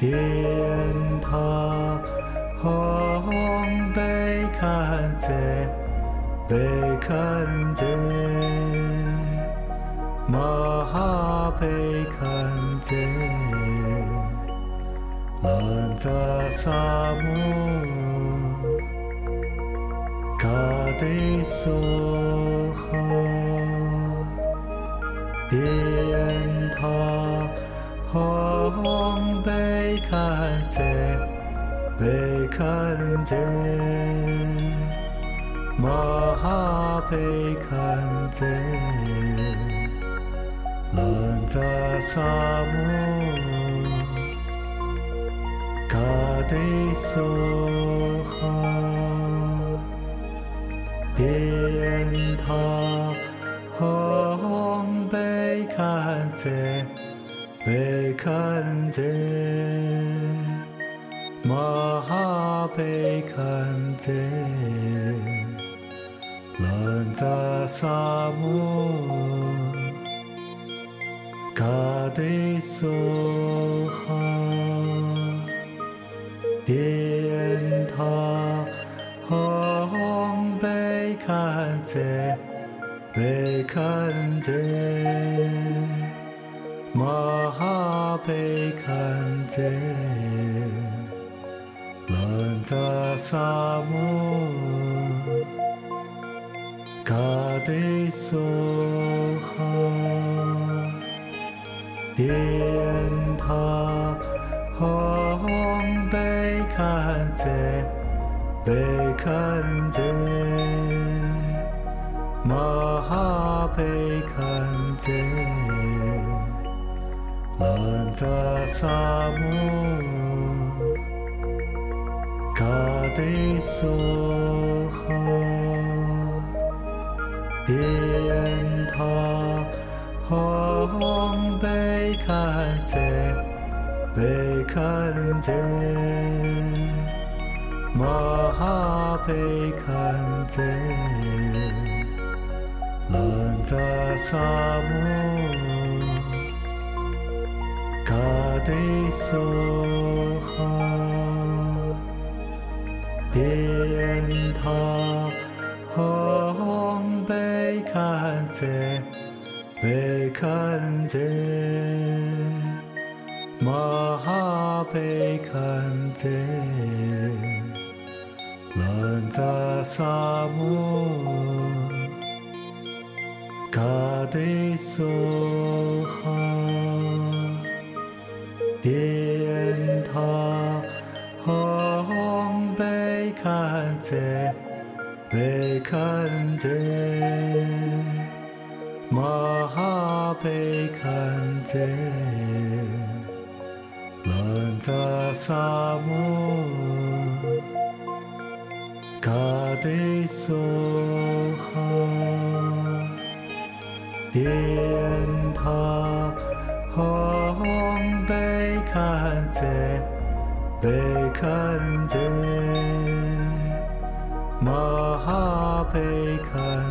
电塔红被看见，被看见，马哈被看见，烂在沙漠，卡迪索哈，电塔红被看见，被看见。马哈贝堪则，兰扎萨摩，卡迪索哈，电塔红贝 马哈贝堪则，南扎萨木，卡堆索哈，迪恩他，马哈贝堪则，贝堪则，马哈贝堪则。则，兰扎萨摩。卡迪索哈，电塔红贝堪则，贝堪则，马哈贝堪则，兰扎萨摩， 卡迪索哈。电塔红贝堪则，贝堪则，马哈贝堪则，兰 看着，马哈被看着，兰扎萨摩，卡迪索哈，电塔红被看着。贝堪则，马哈贝堪则，兰扎萨摩，卡迪索哈，电塔红贝堪则，贝堪则。马哈贝堪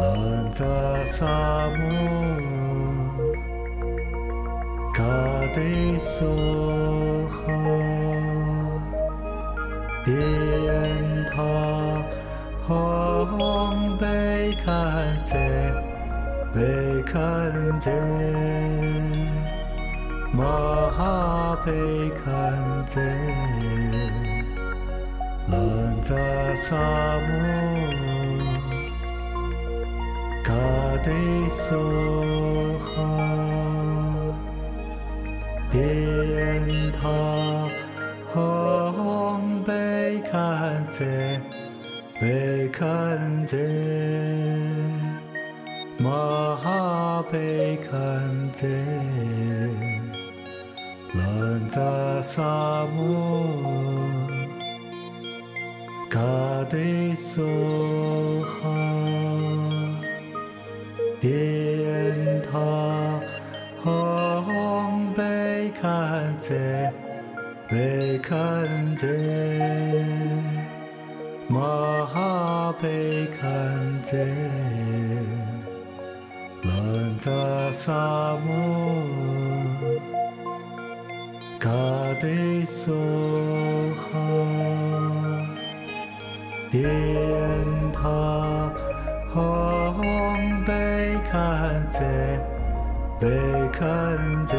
南无萨母诃帝娑诃，萨。扎萨摩，卡迪索哈，电塔红贝堪则，贝堪则，马哈贝 点塔旁贝堪则贝堪则马哈贝堪则兰泽萨摩噶嘚索哈点塔看见，被看见，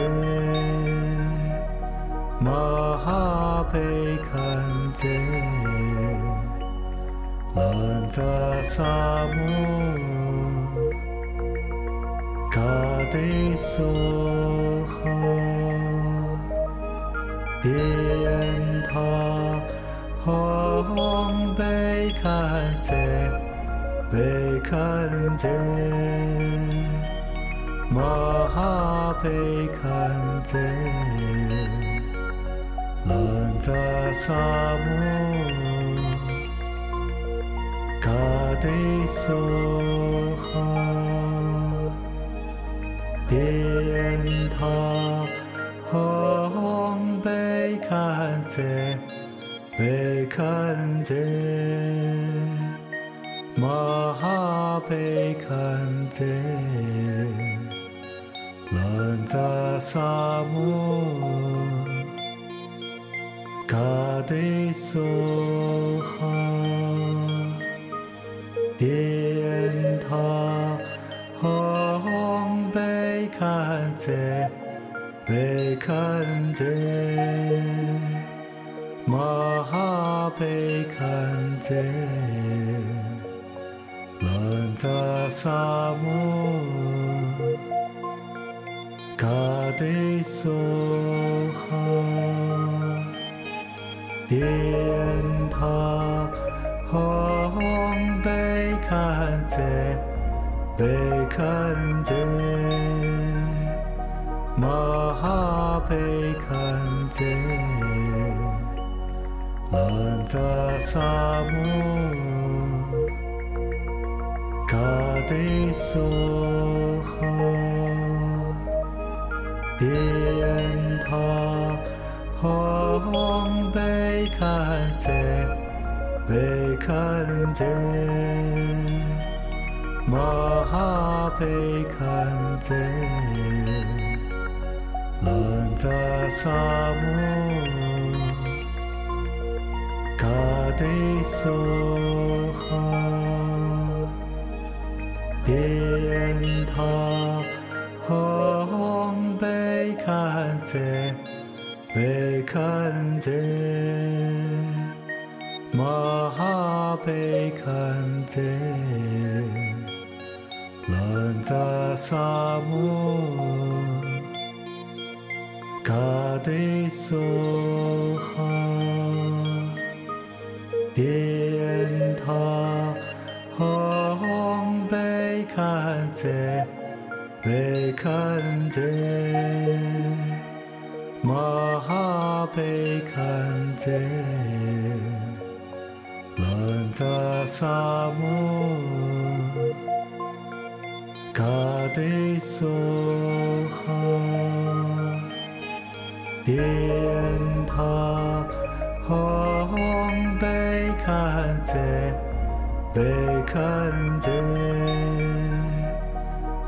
马哈被看见，兰扎萨姆，卡迪苏哈，天塌。红被看见，被看见，马哈被看见，兰扎萨姆，卡迪苏哈，天塌，红被看见。被看见，哈被看见，兰扎萨姆，卡迪苏哈， 天塌，红被看见，被看见。马哈被看见，兰扎萨姆，卡 卡迪苏 哈，天塌，红被看见，被看见，马哈被看见，兰扎萨姆。卡迪苏看见，被看见，马哈被看见，兰扎萨姆，卡迪苏哈，天塌。红被看见，被看见，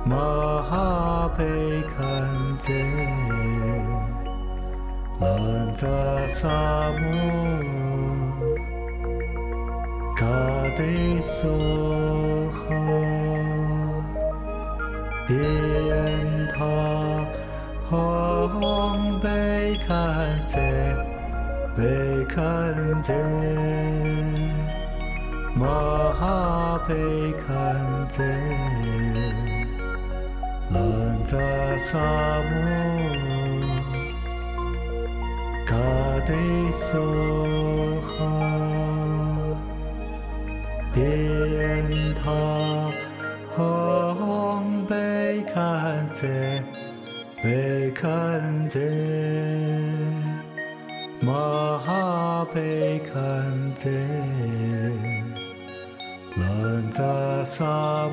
马背看则，拉扎萨摩，卡迪索哈，天塔红看贼，背看贼，马背看贼。南无萨母伽帝娑哈，遍塔吽呗堪则呗堪则嘛哈呗堪则，萨。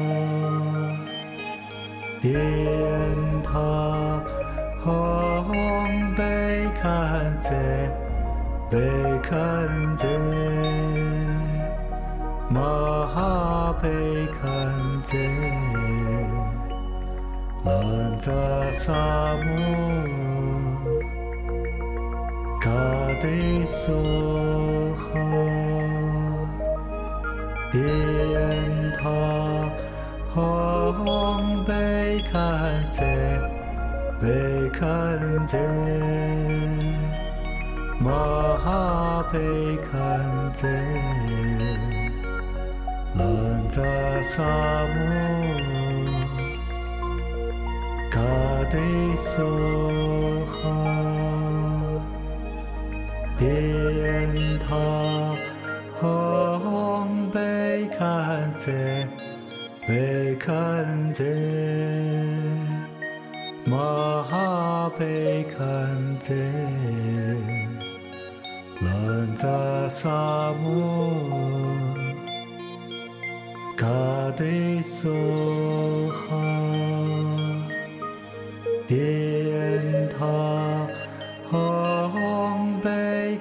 电塔红被看见，被看见，马哈被看见，兰扎萨姆，嘎的梭哈。电塔红看见，被看见，马被看见，扎萨姆，卡迪索哈，天塔红看见，被看。被看见，兰扎萨姆，卡迪梭哈，电塔红被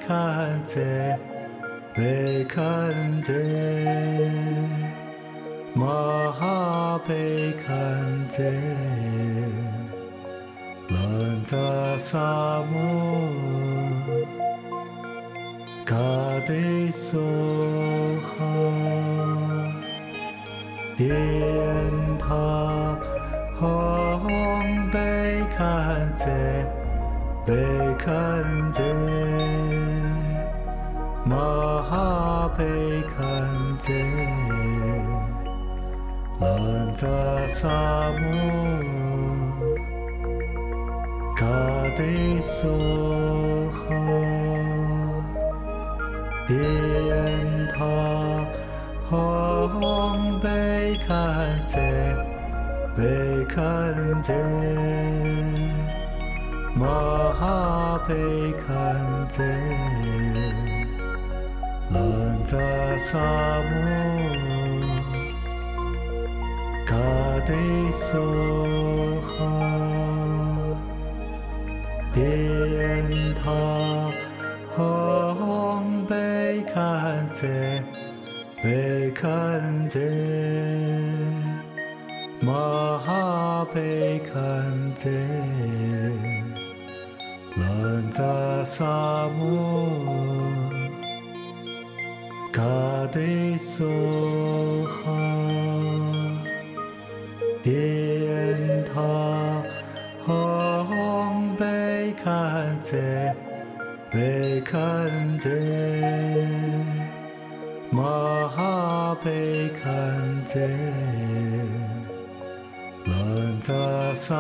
看见。被看见，马哈被看见，兰扎萨姆，卡迪梭哈， 卡迪梭 电塔红被看见，被看见，马哈被看见，兰扎萨姆。卡迪梭看见，被看见，马哈被看见，兰扎萨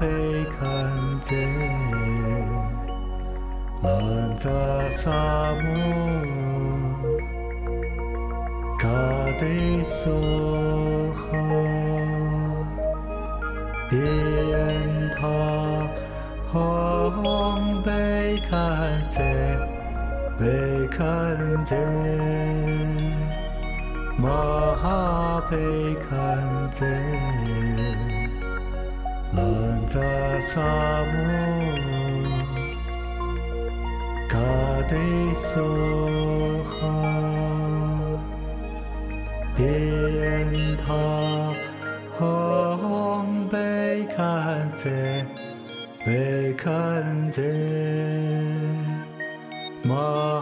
被看见，兰扎萨姆，卡迪梭哈，电塔。红被看见，被看见，马哈被看见，兰扎萨姆，卡迪梭哈，电塔红被看见。被看见，马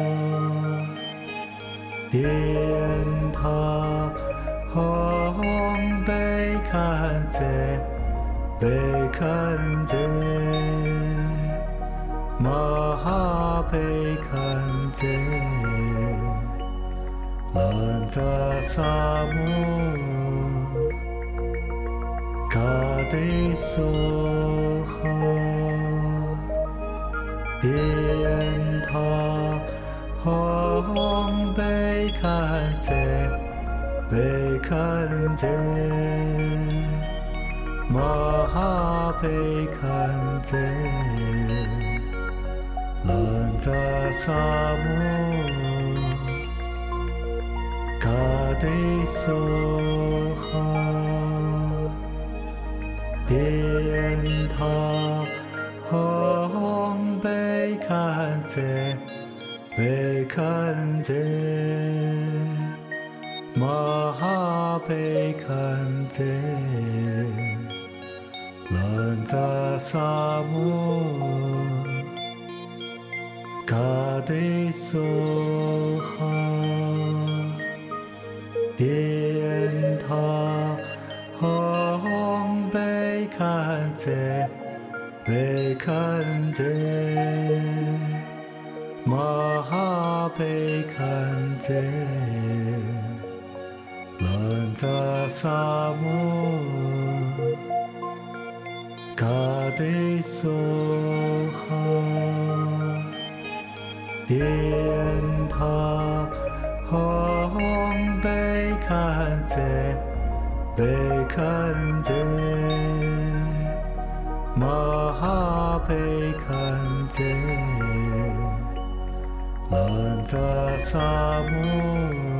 Diyentah, 则玛哈贝 bekan che, bekan 看见，被看见 baikanze, 漠 cafesora. 玛哈贝堪则喇杂萨目嘎喋唆哈，迪延塔哈嗡贝堪则贝堪则玛哈贝堪则。人在沙漠，卡地梭哈，天堂红被看见。被看见，马哈被看见，人在沙漠，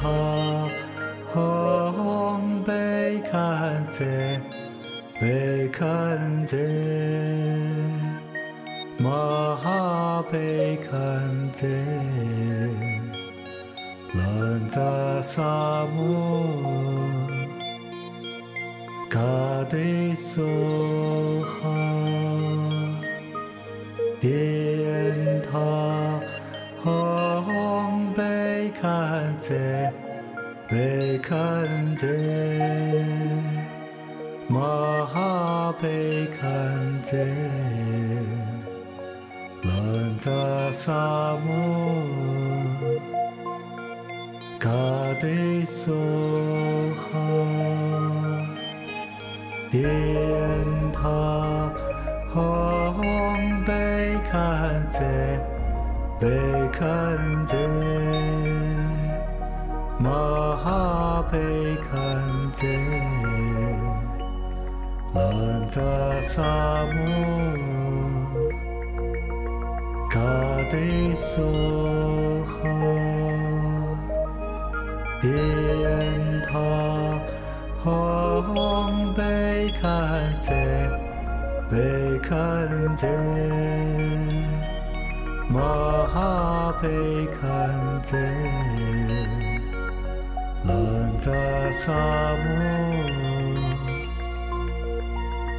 他贝堪则，贝堪则，玛哈贝堪则，南达萨，摩嘎，的搜。看见，被看见， 马背看则，拉扎萨摩，卡迪索哈，天塔红看贼，背看贼，马背看贼。人在沙漠，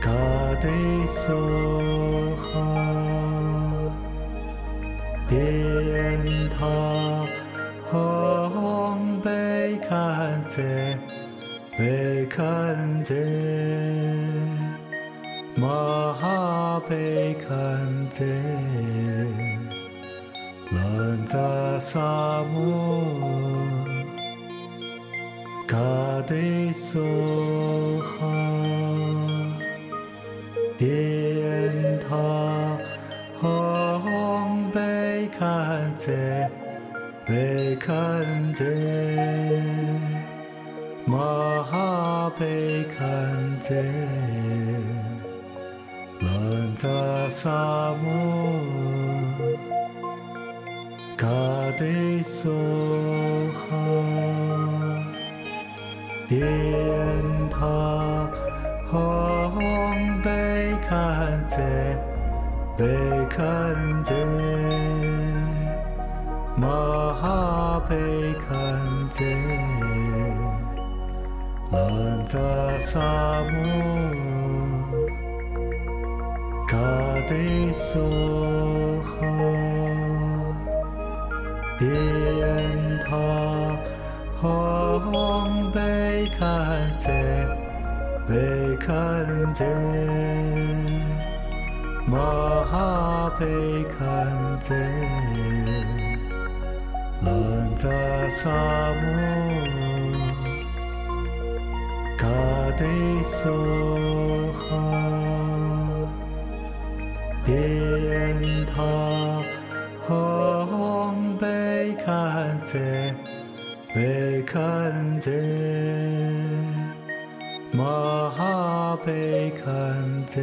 卡地梭哈。天堂红 被看见，被看见，马哈被看见，人在沙漠，卡地梭哈， Din 贝堪则贝堪则玛哈 pe kan 萨摩卡 pe 哈殿塔哈贝 Bekannte, Maha Bekannte, Lanta 被看见，马被看见，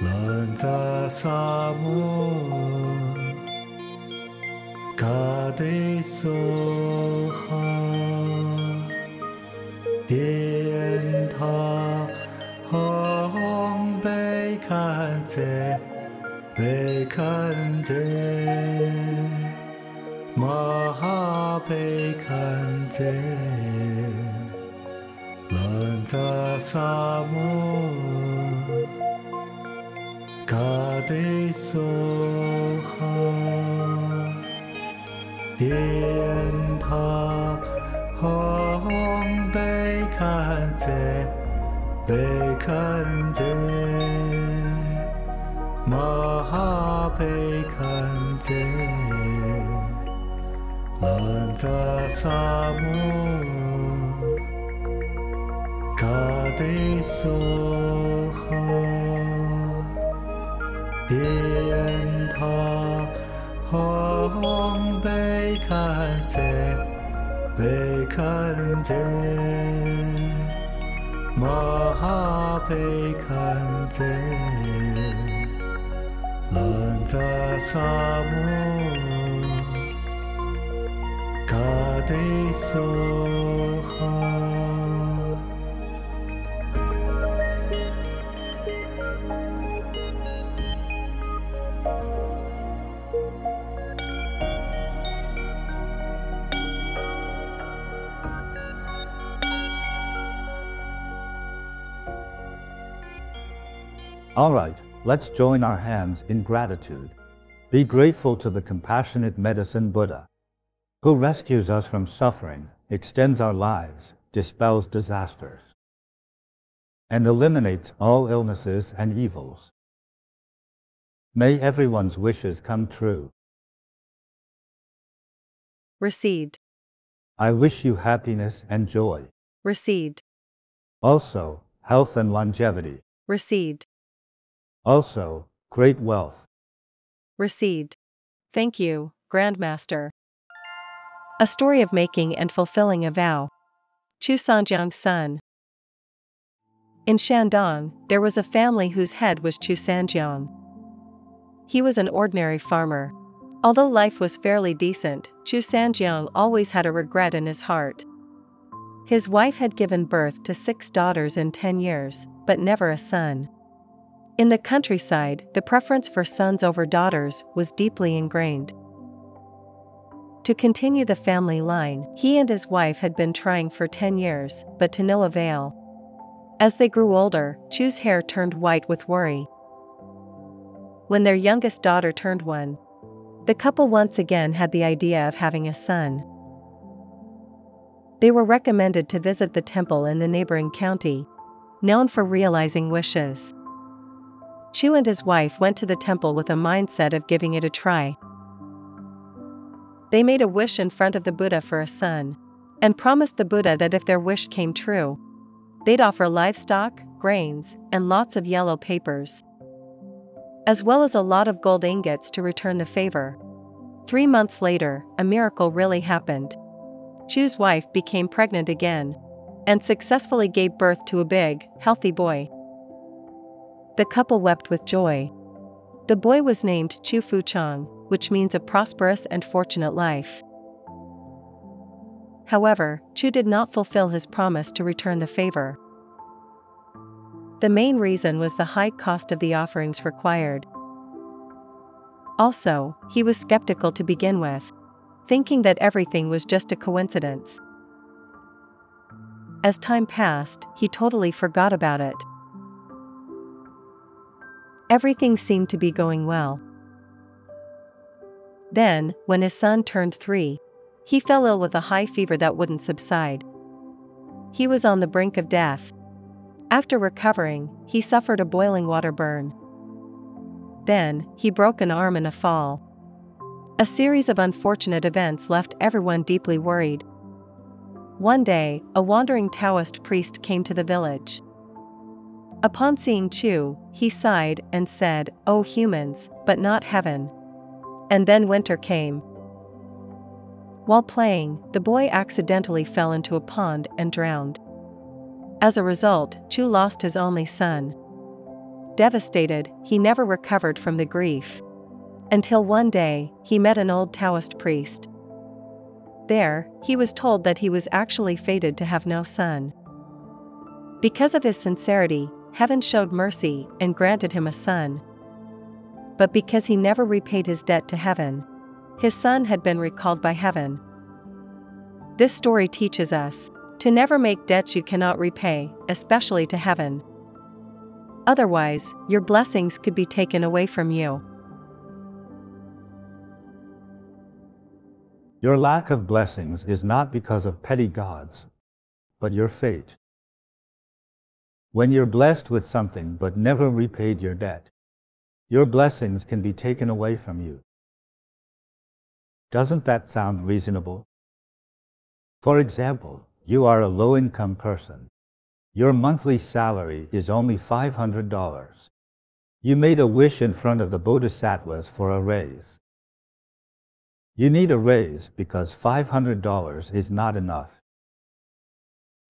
兰扎萨摩，卡迪索。bekannte Lanta Samo Kade Soha Ta sa mo ka de so ha dien ta hong be All right, let's join our hands in gratitude. Be grateful to the compassionate medicine Buddha who rescues us from suffering, extends our lives, dispels disasters, and eliminates all illnesses and evils. May everyone's wishes come true. Received. I wish you happiness and joy. Received. Also, health and longevity. Received. Also, great wealth. Received. Thank you, Grandmaster. A story of making and fulfilling a vow. Qu Sanjiang's son. In Shandong, there was a family whose head was Qu Sanjiang. He was an ordinary farmer. Although life was fairly decent, Qu Sanjiang always had a regret in his heart. His wife had given birth to six daughters in ten years, but never a son. In the countryside, the preference for sons over daughters was deeply ingrained. To continue the family line, he and his wife had been trying for 10 years, but to no avail. As they grew older, Qu's hair turned white with worry. When their youngest daughter turned one, the couple once again had the idea of having a son. They were recommended to visit the temple in the neighboring county, known for realizing wishes. Qu and his wife went to the temple with a mindset of giving it a try. They made a wish in front of the Buddha for a son, and promised the Buddha that if their wish came true, they'd offer livestock, grains, and lots of yellow papers, as well as a lot of gold ingots to return the favor. Three months later, a miracle really happened. Qu's wife became pregnant again and successfully gave birth to a big, healthy boy. The couple wept with joy. The boy was named Qu Fu Chang, which means a prosperous and fortunate life. However, Qu did not fulfill his promise to return the favor. The main reason was the high cost of the offerings required. Also, he was skeptical to begin with, thinking that everything was just a coincidence. As time passed, he totally forgot about it. Everything seemed to be going well. Then, when his son turned three, he fell ill with a high fever that wouldn't subside. He was on the brink of death. After recovering, he suffered a boiling water burn. Then, he broke an arm in a fall. A series of unfortunate events left everyone deeply worried. One day, a wandering Taoist priest came to the village. Upon seeing Qu, he sighed and said, Oh humans, but not heaven. And then winter came. While playing, the boy accidentally fell into a pond and drowned. As a result, Qu lost his only son. Devastated, he never recovered from the grief. Until one day, he met an old Taoist priest. There, he was told that he was actually fated to have no son. Because of his sincerity, heaven showed mercy and granted him a son. But because he never repaid his debt to heaven, his son had been recalled by heaven. This story teaches us to never make debts you cannot repay, especially to heaven. Otherwise, your blessings could be taken away from you. Your lack of blessings is not because of petty gods, but your fate. When you're blessed with something but never repaid your debt, your blessings can be taken away from you. Doesn't that sound reasonable? For example, you are a low income person. Your monthly salary is only $500. You made a wish in front of the bodhisattvas for a raise. You need a raise because $500 is not enough.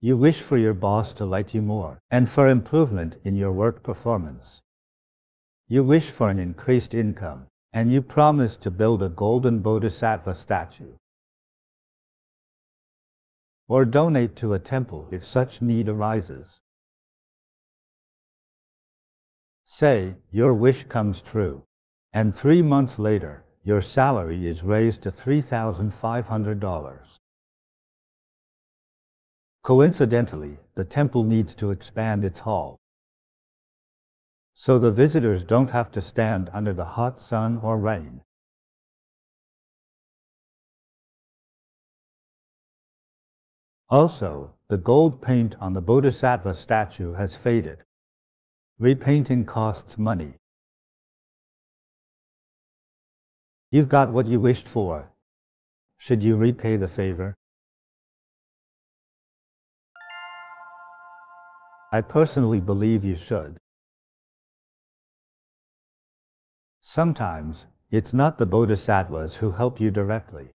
You wish for your boss to like you more and for improvement in your work performance. You wish for an increased income and you promise to build a golden bodhisattva statue. Or donate to a temple if such need arises. Say your wish comes true, and three months later, your salary is raised to $3,500. Coincidentally, the temple needs to expand its hall so the visitors don't have to stand under the hot sun or rain. Also, the gold paint on the Bodhisattva statue has faded. Repainting costs money. You've got what you wished for. Should you repay the favor? I personally believe you should. Sometimes, it's not the bodhisattvas who help you directly.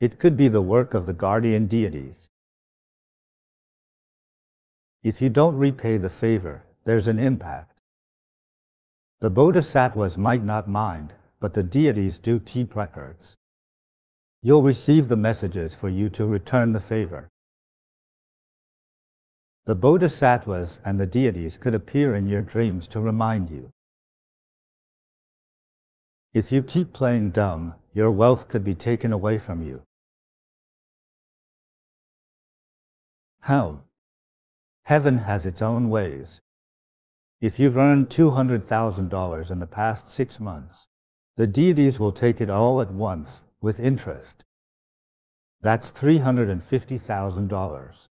It could be the work of the guardian deities. If you don't repay the favor, there's an impact. The bodhisattvas might not mind, but the deities do keep records. You'll receive the messages for you to return the favor. The bodhisattvas and the deities could appear in your dreams to remind you. If you keep playing dumb, your wealth could be taken away from you. How? Heaven has its own ways. If you've earned $200,000 in the past six months, the deities will take it all at once with interest. That's $350,000.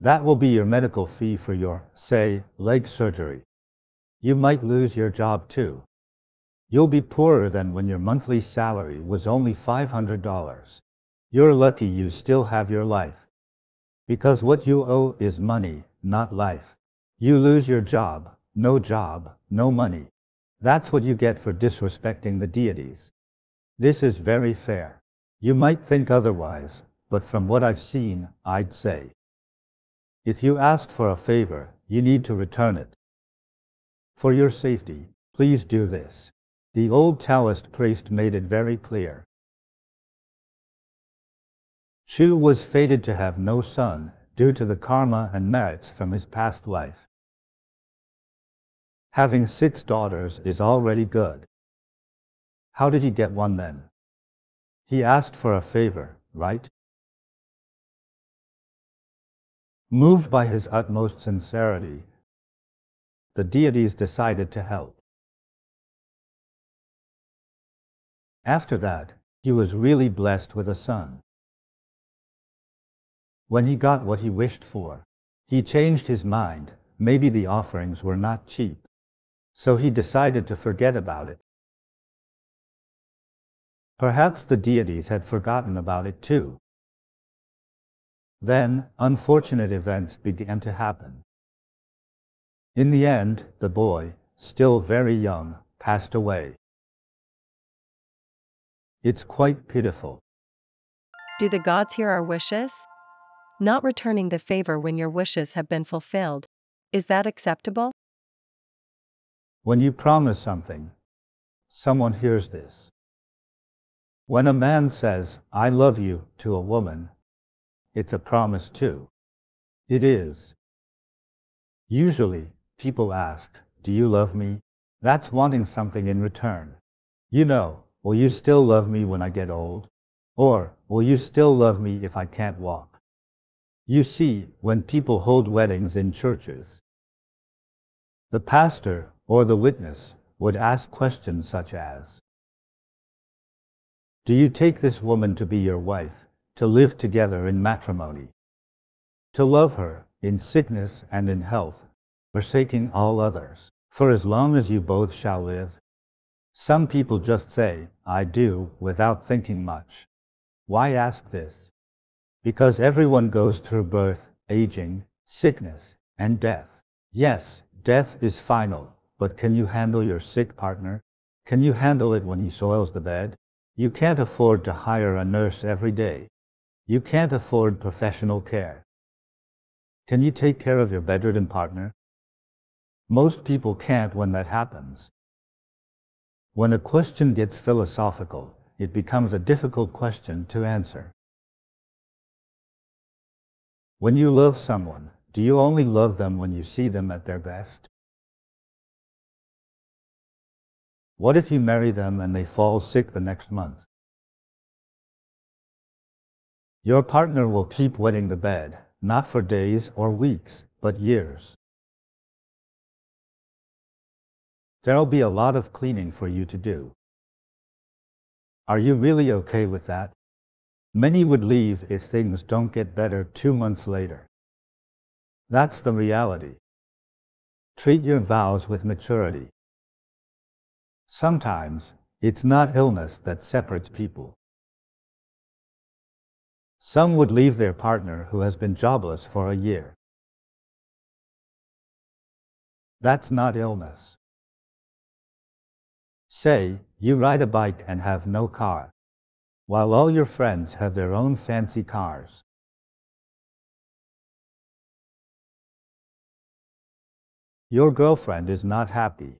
That will be your medical fee for your, say, leg surgery. You might lose your job too. You'll be poorer than when your monthly salary was only $500. You're lucky you still have your life. Because what you owe is money, not life. You lose your job, no job, no money. That's what you get for disrespecting the deities. This is very fair. You might think otherwise, but from what I've seen, I'd say. If you ask for a favor, you need to return it. For your safety, please do this. The old Taoist priest made it very clear. Qu was fated to have no son due to the karma and merits from his past life. Having six daughters is already good. How did he get one then? He asked for a favor, right? Moved by his utmost sincerity, the deities decided to help. After that, he was really blessed with a son. When he got what he wished for, he changed his mind. Maybe the offerings were not cheap. So he decided to forget about it. Perhaps the deities had forgotten about it too. Then, unfortunate events began to happen. In the end, the boy, still very young, passed away. It's quite pitiful. Do the gods hear our wishes? Not returning the favor when your wishes have been fulfilled. Is that acceptable? When you promise something, someone hears this. When a man says, I love you to a woman, it's a promise too. It is. Usually, people ask, Do you love me? That's wanting something in return. You know, will you still love me when I get old? Or, will you still love me if I can't walk? You see, when people hold weddings in churches, the pastor or the witness would ask questions such as Do you take this woman to be your wife, to live together in matrimony, to love her in sickness and in health, forsaking all others, for as long as you both shall live? Some people just say, I do, without thinking much. Why ask this? Because everyone goes through birth, aging, sickness, and death. Yes, death is final, but can you handle your sick partner? Can you handle it when he soils the bed? You can't afford to hire a nurse every day. You can't afford professional care. Can you take care of your bedridden partner? Most people can't when that happens. When a question gets philosophical, it becomes a difficult question to answer. When you love someone, do you only love them when you see them at their best? What if you marry them and they fall sick the next month? Your partner will keep wetting the bed, not for days or weeks, but years. There'll be a lot of cleaning for you to do. Are you really okay with that? Many would leave if things don't get better two months later. That's the reality. Treat your vows with maturity. Sometimes it's not illness that separates people. Some would leave their partner who has been jobless for a year. That's not illness. Say you ride a bike and have no car while all your friends have their own fancy cars. Your girlfriend is not happy.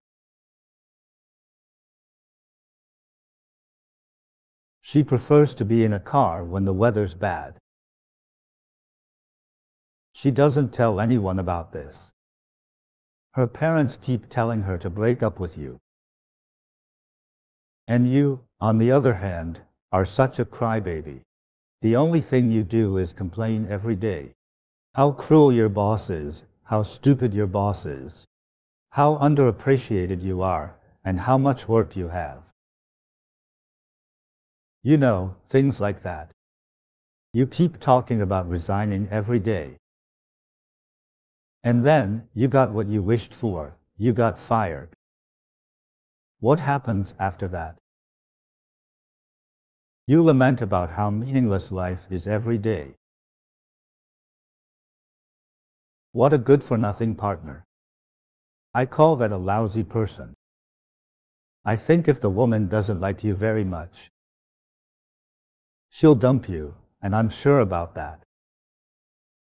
She prefers to be in a car when the weather's bad. She doesn't tell anyone about this. Her parents keep telling her to break up with you. And you, on the other hand, are such a crybaby. The only thing you do is complain every day. How cruel your boss is, how stupid your boss is, how underappreciated you are, and how much work you have. You know, things like that. You keep talking about resigning every day. And then you got what you wished for. You got fired. What happens after that? You lament about how meaningless life is every day. What a good for nothing partner. I call that a lousy person. I think if the woman doesn't like you very much, She'll dump you, and I'm sure about that.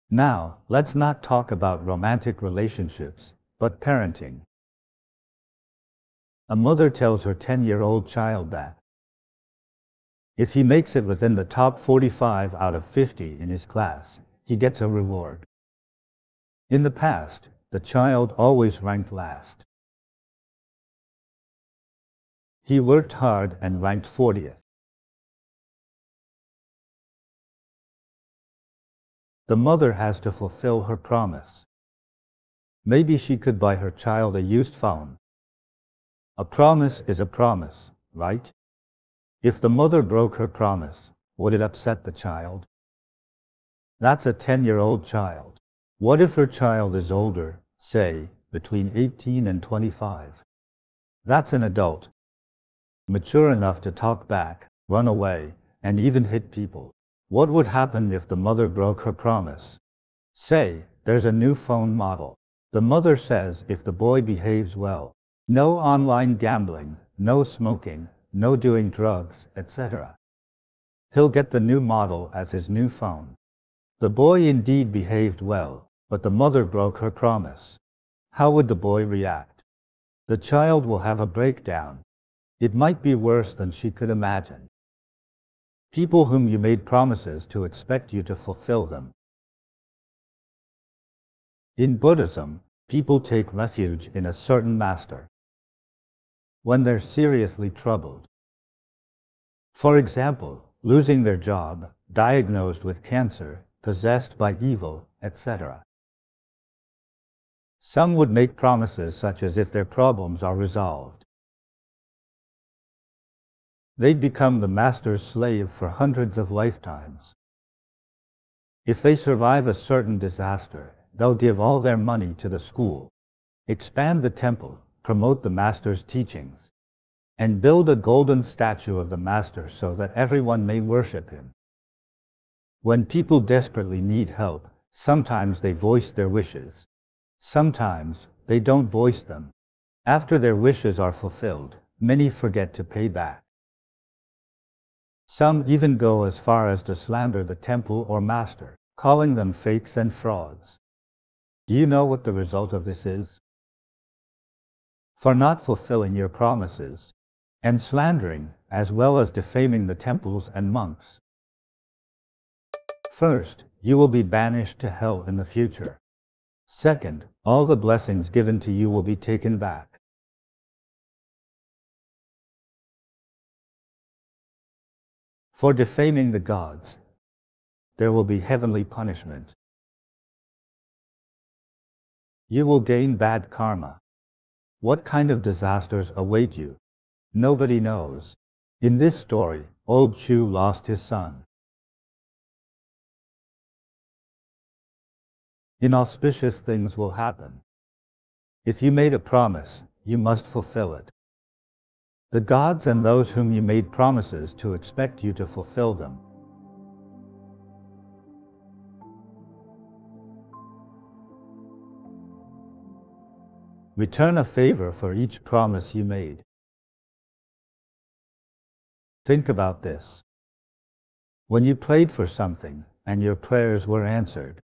Now, let's not talk about romantic relationships, but parenting. A mother tells her 10 year old child that if he makes it within the top 45 out of 50 in his class, he gets a reward. In the past, the child always ranked last. He worked hard and ranked 40th. The mother has to fulfill her promise. Maybe she could buy her child a used phone. A promise is a promise, right? If the mother broke her promise, would it upset the child? That's a 10 year old child. What if her child is older, say, between 18 and 25? That's an adult, mature enough to talk back, run away, and even hit people. What would happen if the mother broke her promise? Say, there's a new phone model. The mother says if the boy behaves well, no online gambling, no smoking, no doing drugs, etc. He'll get the new model as his new phone. The boy indeed behaved well, but the mother broke her promise. How would the boy react? The child will have a breakdown, it might be worse than she could imagine. People whom you made promises to expect you to fulfill them. In Buddhism, people take refuge in a certain master when they're seriously troubled. For example, losing their job, diagnosed with cancer, possessed by evil, etc. Some would make promises such as if their problems are resolved they'd become the master's slave for hundreds of lifetimes. If they survive a certain disaster, they'll give all their money to the school, expand the temple, promote the master's teachings, and build a golden statue of the master so that everyone may worship him. When people desperately need help, sometimes they voice their wishes. Sometimes they don't voice them. After their wishes are fulfilled, many forget to pay back. Some even go as far as to slander the temple or master, calling them fakes and frauds. Do you know what the result of this is? For not fulfilling your promises, and slandering as well as defaming the temples and monks. First, you will be banished to hell in the future. Second, all the blessings given to you will be taken back. For defaming the gods, there will be heavenly punishment. You will gain bad karma. What kind of disasters await you? Nobody knows. In this story, old Qu lost his son. Inauspicious things will happen. If you made a promise, you must fulfill it. The gods and those whom you made promises to expect you to fulfill them. Return a favor for each promise you made. Think about this. When you prayed for something and your prayers were answered,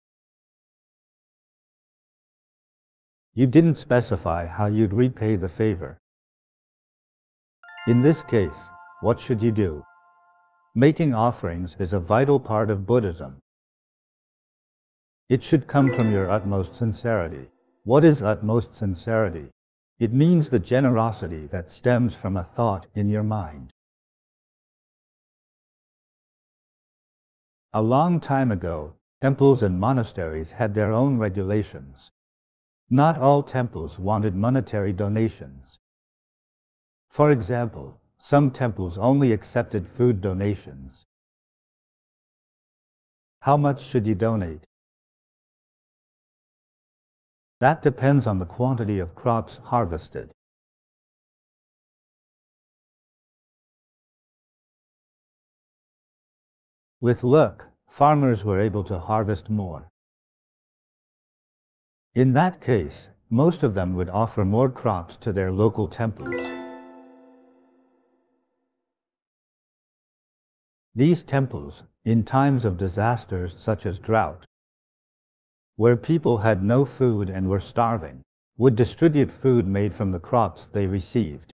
you didn't specify how you'd repay the favor. In this case, what should you do? Making offerings is a vital part of Buddhism. It should come from your utmost sincerity. What is utmost sincerity? It means the generosity that stems from a thought in your mind. A long time ago, temples and monasteries had their own regulations. Not all temples wanted monetary donations. For example, some temples only accepted food donations. How much should you donate? That depends on the quantity of crops harvested. With luck, farmers were able to harvest more. In that case, most of them would offer more crops to their local temples. These temples, in times of disasters such as drought, where people had no food and were starving, would distribute food made from the crops they received.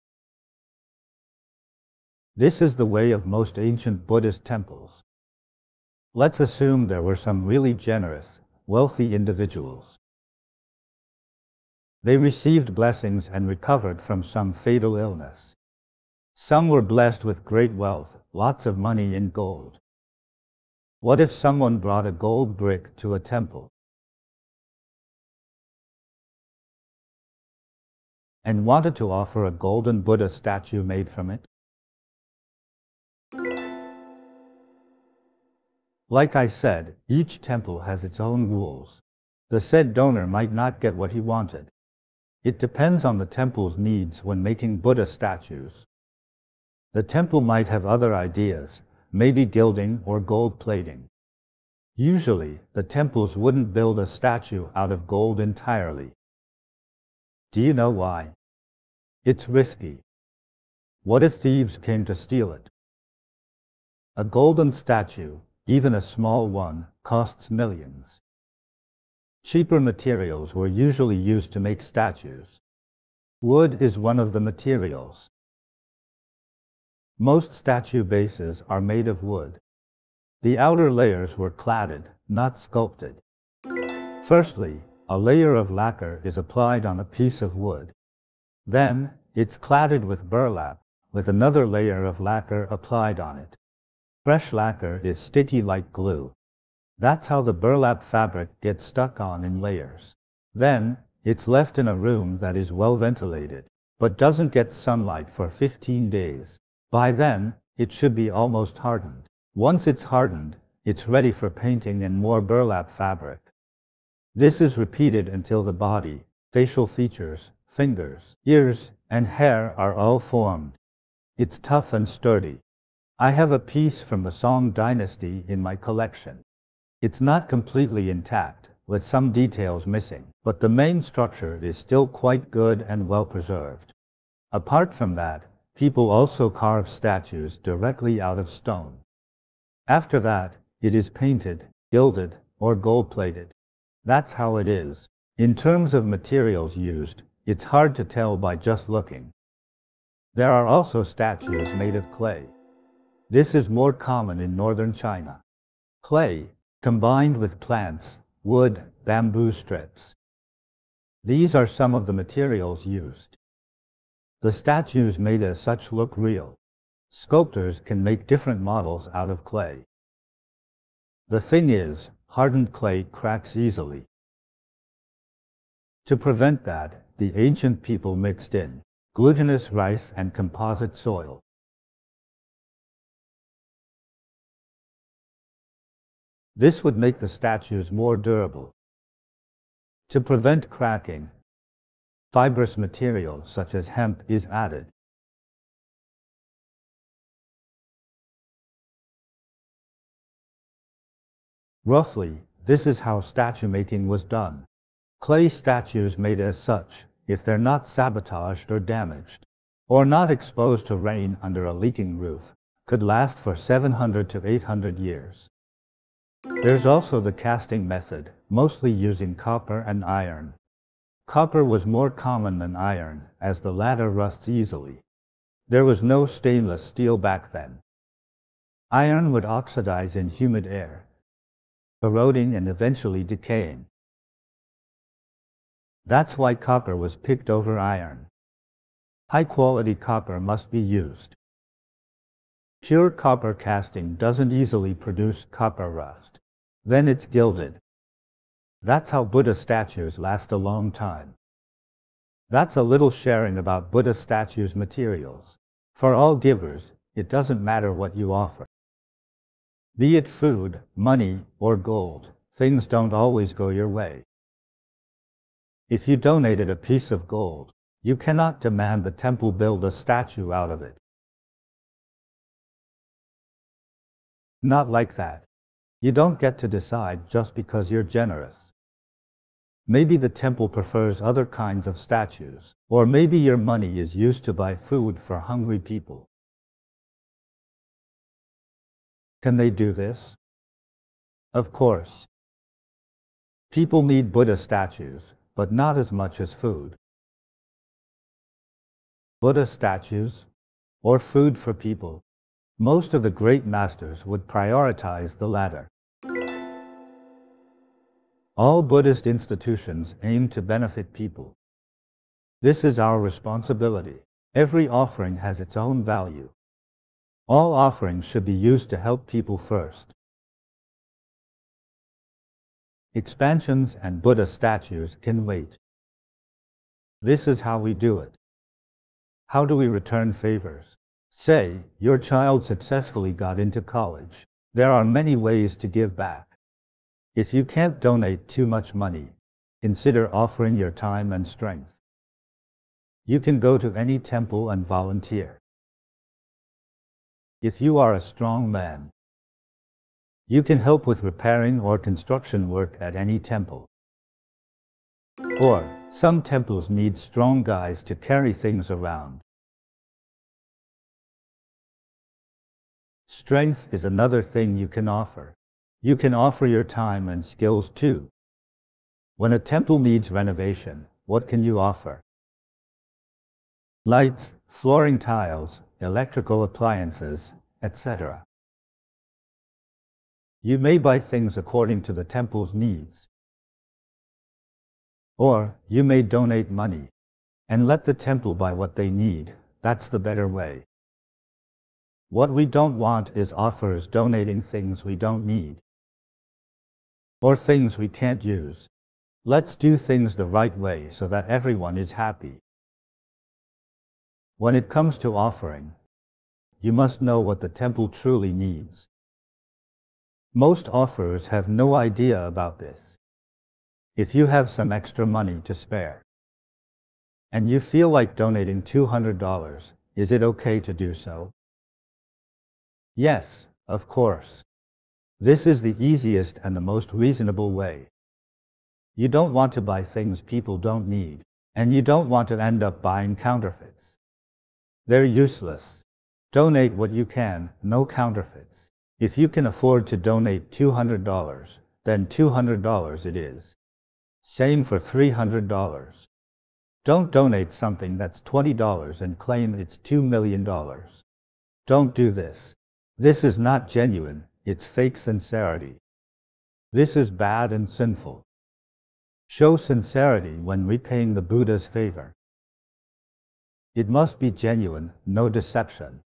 This is the way of most ancient Buddhist temples. Let's assume there were some really generous, wealthy individuals. They received blessings and recovered from some fatal illness. Some were blessed with great wealth, lots of money in gold. What if someone brought a gold brick to a temple? And wanted to offer a golden Buddha statue made from it? Like I said, each temple has its own rules. The said donor might not get what he wanted. It depends on the temple's needs when making Buddha statues. The temple might have other ideas, maybe gilding or gold plating. Usually, the temples wouldn't build a statue out of gold entirely. Do you know why? It's risky. What if thieves came to steal it? A golden statue even a small one, costs millions. Cheaper materials were usually used to make statues. Wood is one of the materials. Most statue bases are made of wood. The outer layers were cladded, not sculpted. Firstly, a layer of lacquer is applied on a piece of wood. Then, it's cladded with burlap, with another layer of lacquer applied on it. Fresh lacquer is sticky like glue. That's how the burlap fabric gets stuck on in layers. Then, it's left in a room that is well ventilated, but doesn't get sunlight for 15 days. By then, it should be almost hardened. Once it's hardened, it's ready for painting and more burlap fabric. This is repeated until the body, facial features, fingers, ears, and hair are all formed. It's tough and sturdy. I have a piece from the Song dynasty in my collection. It's not completely intact, with some details missing, but the main structure is still quite good and well preserved. Apart from that, people also carve statues directly out of stone. After that, it is painted, gilded, or gold-plated. That's how it is. In terms of materials used, it's hard to tell by just looking. There are also statues made of clay. This is more common in northern China. Clay, combined with plants, wood, bamboo strips. These are some of the materials used. The statues made as such look real. Sculptors can make different models out of clay. The thing is, hardened clay cracks easily. To prevent that, the ancient people mixed in glutinous rice and composite soil. This would make the statues more durable. To prevent cracking, fibrous material such as hemp is added. Roughly, this is how statue making was done. Clay statues made as such, if they're not sabotaged or damaged, or not exposed to rain under a leaking roof, could last for 700 to 800 years. There's also the casting method, mostly using copper and iron. Copper was more common than iron, as the latter rusts easily. There was no stainless steel back then. Iron would oxidize in humid air, corroding and eventually decaying. That's why copper was picked over iron. High quality copper must be used. Pure copper casting doesn't easily produce copper rust. Then it's gilded. That's how Buddha statues last a long time. That's a little sharing about Buddha statues' materials. For all givers, it doesn't matter what you offer. Be it food, money, or gold, things don't always go your way. If you donated a piece of gold, you cannot demand the temple build a statue out of it. Not like that. You don't get to decide just because you're generous. Maybe the temple prefers other kinds of statues, or maybe your money is used to buy food for hungry people. Can they do this? Of course. People need Buddha statues, but not as much as food. Buddha statues, or food for people, most of the great masters would prioritize the latter. All Buddhist institutions aim to benefit people. This is our responsibility. Every offering has its own value. All offerings should be used to help people first. Expansions and Buddha statues can wait. This is how we do it. How do we return favors? Say, your child successfully got into college. There are many ways to give back. If you can't donate too much money, consider offering your time and strength. You can go to any temple and volunteer. If you are a strong man, you can help with repairing or construction work at any temple. Or, some temples need strong guys to carry things around. Strength is another thing you can offer. You can offer your time and skills too. When a temple needs renovation, what can you offer? Lights, flooring tiles, electrical appliances, etc. You may buy things according to the temple's needs. Or you may donate money and let the temple buy what they need. That's the better way. What we don't want is offers donating things we don't need or things we can't use. Let's do things the right way so that everyone is happy. When it comes to offering, you must know what the temple truly needs. Most offerers have no idea about this. If you have some extra money to spare, and you feel like donating $200, is it okay to do so? Yes, of course. This is the easiest and the most reasonable way. You don't want to buy things people don't need, and you don't want to end up buying counterfeits. They're useless. Donate what you can, no counterfeits. If you can afford to donate $200, then $200 it is. Same for $300. Don't donate something that's $20 and claim it's $2 million. Don't do this. This is not genuine, it's fake sincerity. This is bad and sinful. Show sincerity when repaying the Buddha's favor. It must be genuine, no deception.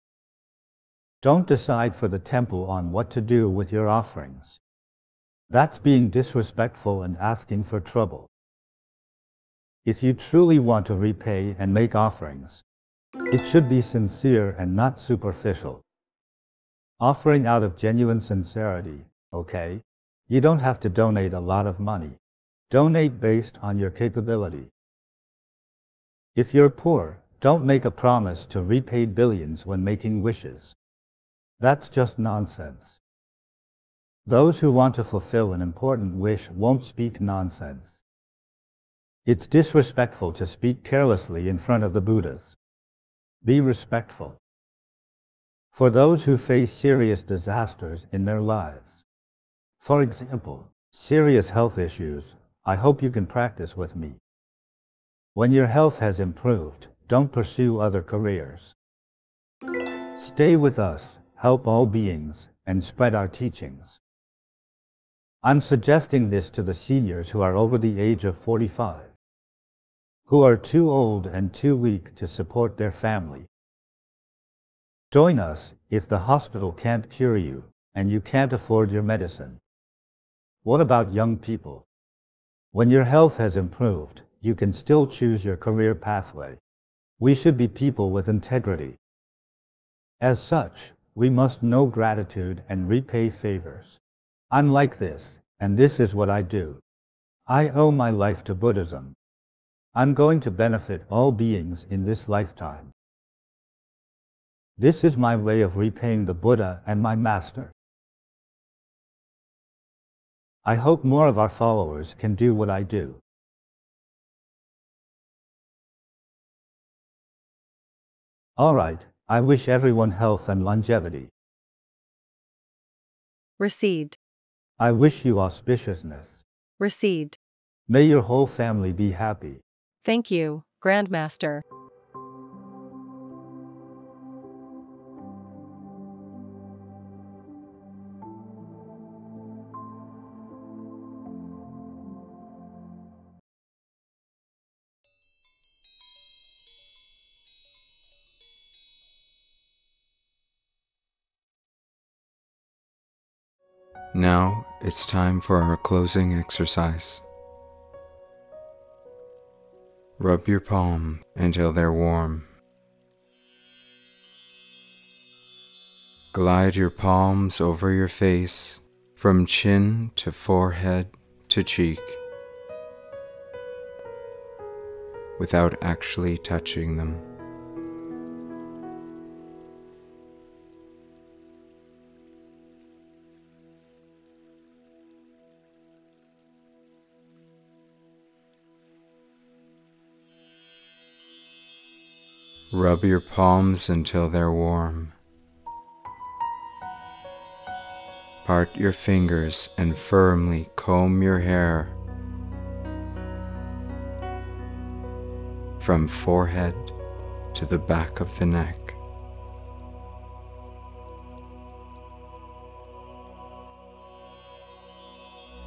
Don't decide for the temple on what to do with your offerings. That's being disrespectful and asking for trouble. If you truly want to repay and make offerings, it should be sincere and not superficial. Offering out of genuine sincerity, okay? You don't have to donate a lot of money. Donate based on your capability. If you're poor, don't make a promise to repay billions when making wishes. That's just nonsense. Those who want to fulfill an important wish won't speak nonsense. It's disrespectful to speak carelessly in front of the Buddhas. Be respectful. For those who face serious disasters in their lives, for example, serious health issues, I hope you can practice with me. When your health has improved, don't pursue other careers. Stay with us help all beings, and spread our teachings. I'm suggesting this to the seniors who are over the age of 45, who are too old and too weak to support their family. Join us if the hospital can't cure you and you can't afford your medicine. What about young people? When your health has improved, you can still choose your career pathway. We should be people with integrity. As such, we must know gratitude and repay favors. I'm like this, and this is what I do. I owe my life to Buddhism. I'm going to benefit all beings in this lifetime. This is my way of repaying the Buddha and my Master. I hope more of our followers can do what I do. All right, I wish everyone health and longevity. Received. I wish you auspiciousness. Received. May your whole family be happy. Thank you, Grandmaster. Now it's time for our closing exercise. Rub your palm until they're warm. Glide your palms over your face from chin to forehead to cheek without actually touching them. Rub your palms until they're warm. Part your fingers and firmly comb your hair from forehead to the back of the neck.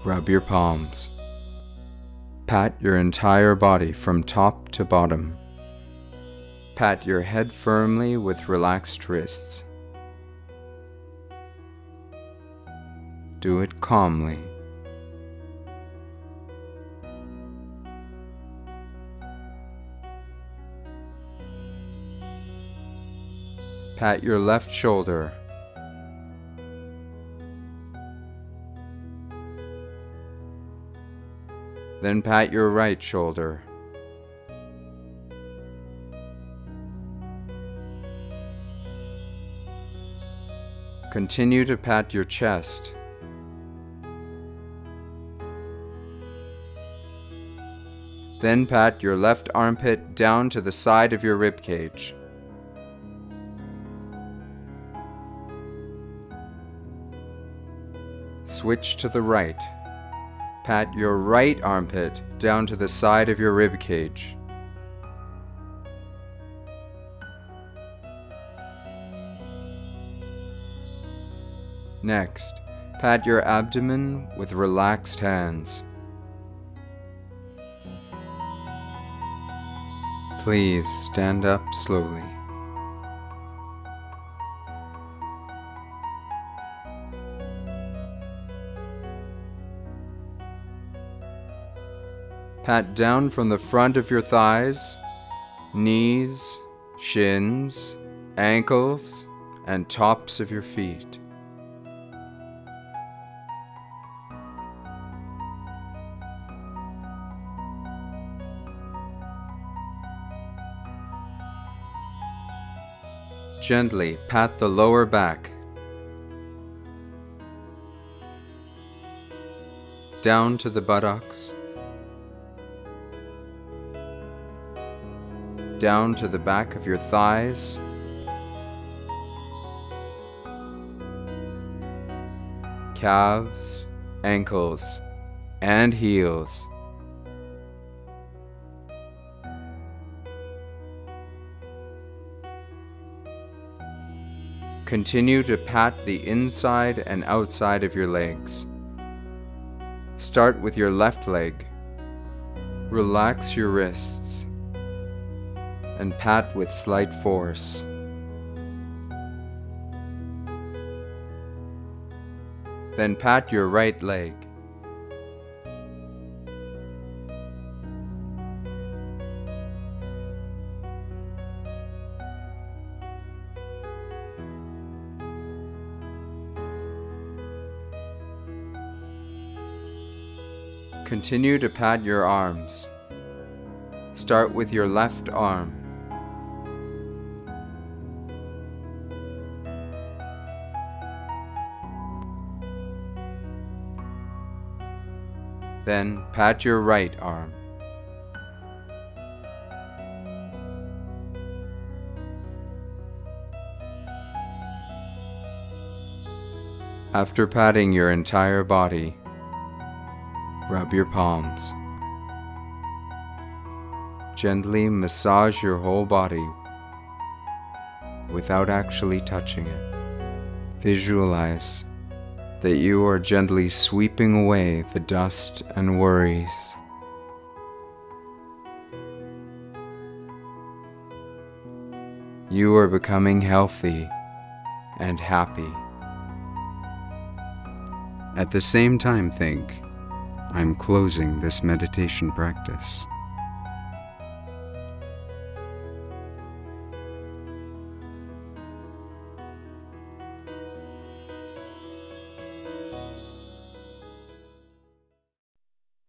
Rub your palms. Pat your entire body from top to bottom. Pat your head firmly with relaxed wrists. Do it calmly. Pat your left shoulder. Then pat your right shoulder. Continue to pat your chest. Then pat your left armpit down to the side of your rib cage. Switch to the right. Pat your right armpit down to the side of your rib cage. Next, pat your abdomen with relaxed hands. Please stand up slowly. Pat down from the front of your thighs, knees, shins, ankles, and tops of your feet. Gently pat the lower back. Down to the buttocks. Down to the back of your thighs. Calves, ankles, and heels. Continue to pat the inside and outside of your legs. Start with your left leg. Relax your wrists and pat with slight force. Then pat your right leg. Continue to pat your arms. Start with your left arm. Then pat your right arm. After patting your entire body, rub your palms. Gently massage your whole body without actually touching it. Visualize that you are gently sweeping away the dust and worries. You are becoming healthy and happy. At the same time, think, I'm closing this meditation practice.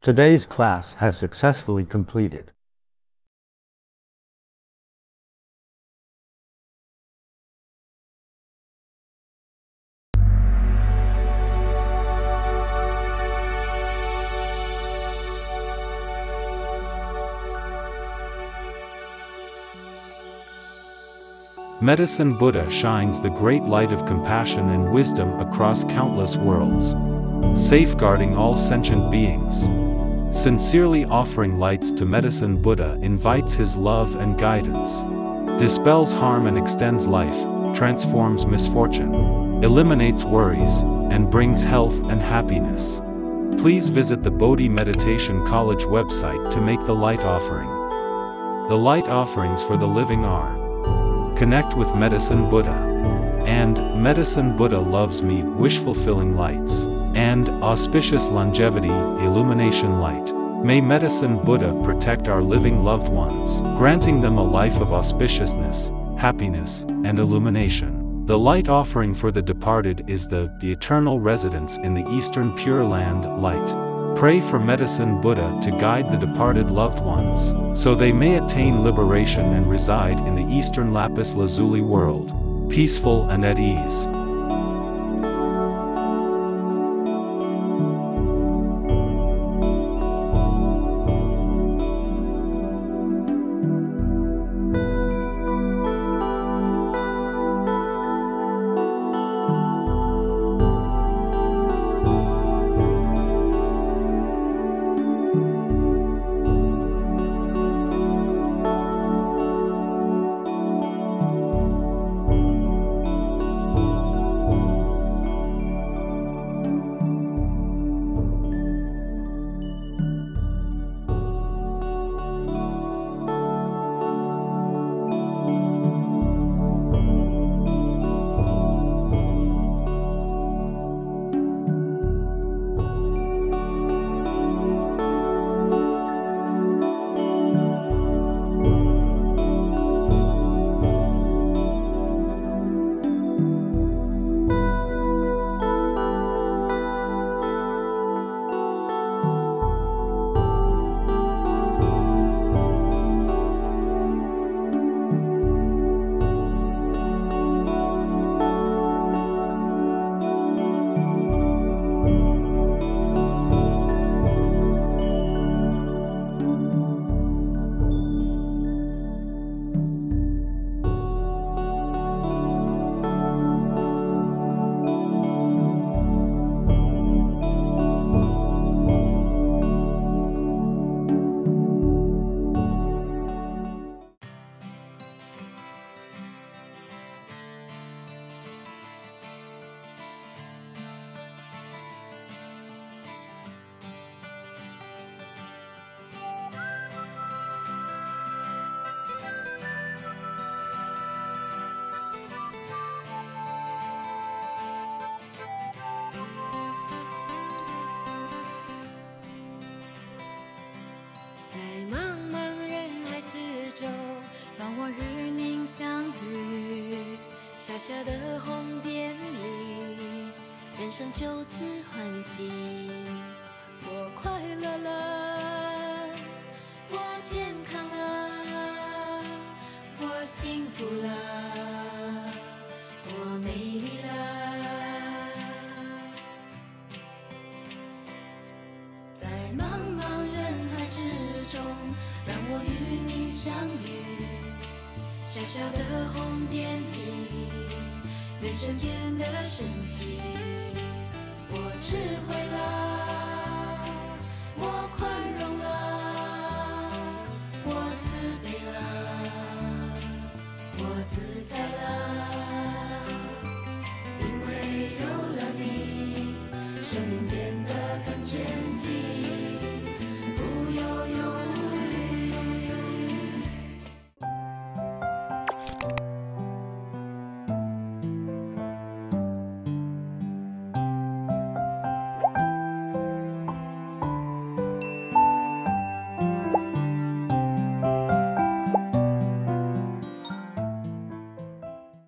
Today's class has successfully completed. Medicine Buddha shines the great light of compassion and wisdom across countless worlds, safeguarding all sentient beings. Sincerely offering lights to Medicine Buddha invites his love and guidance. Dispels harm and extends life, transforms misfortune, eliminates worries, and brings health and happiness. Please visit the Bodhi Meditation College website to make the light offering. The light offerings for the living are Connect with Medicine Buddha and Medicine Buddha Loves Me Wish Fulfilling Lights and auspicious longevity, illumination light. May Medicine Buddha protect our living loved ones, granting them a life of auspiciousness, happiness, and illumination. The light offering for the departed is the, the eternal residence in the Eastern Pure Land, light. Pray for Medicine Buddha to guide the departed loved ones, so they may attain liberation and reside in the Eastern Lapis Lazuli world, peaceful and at ease.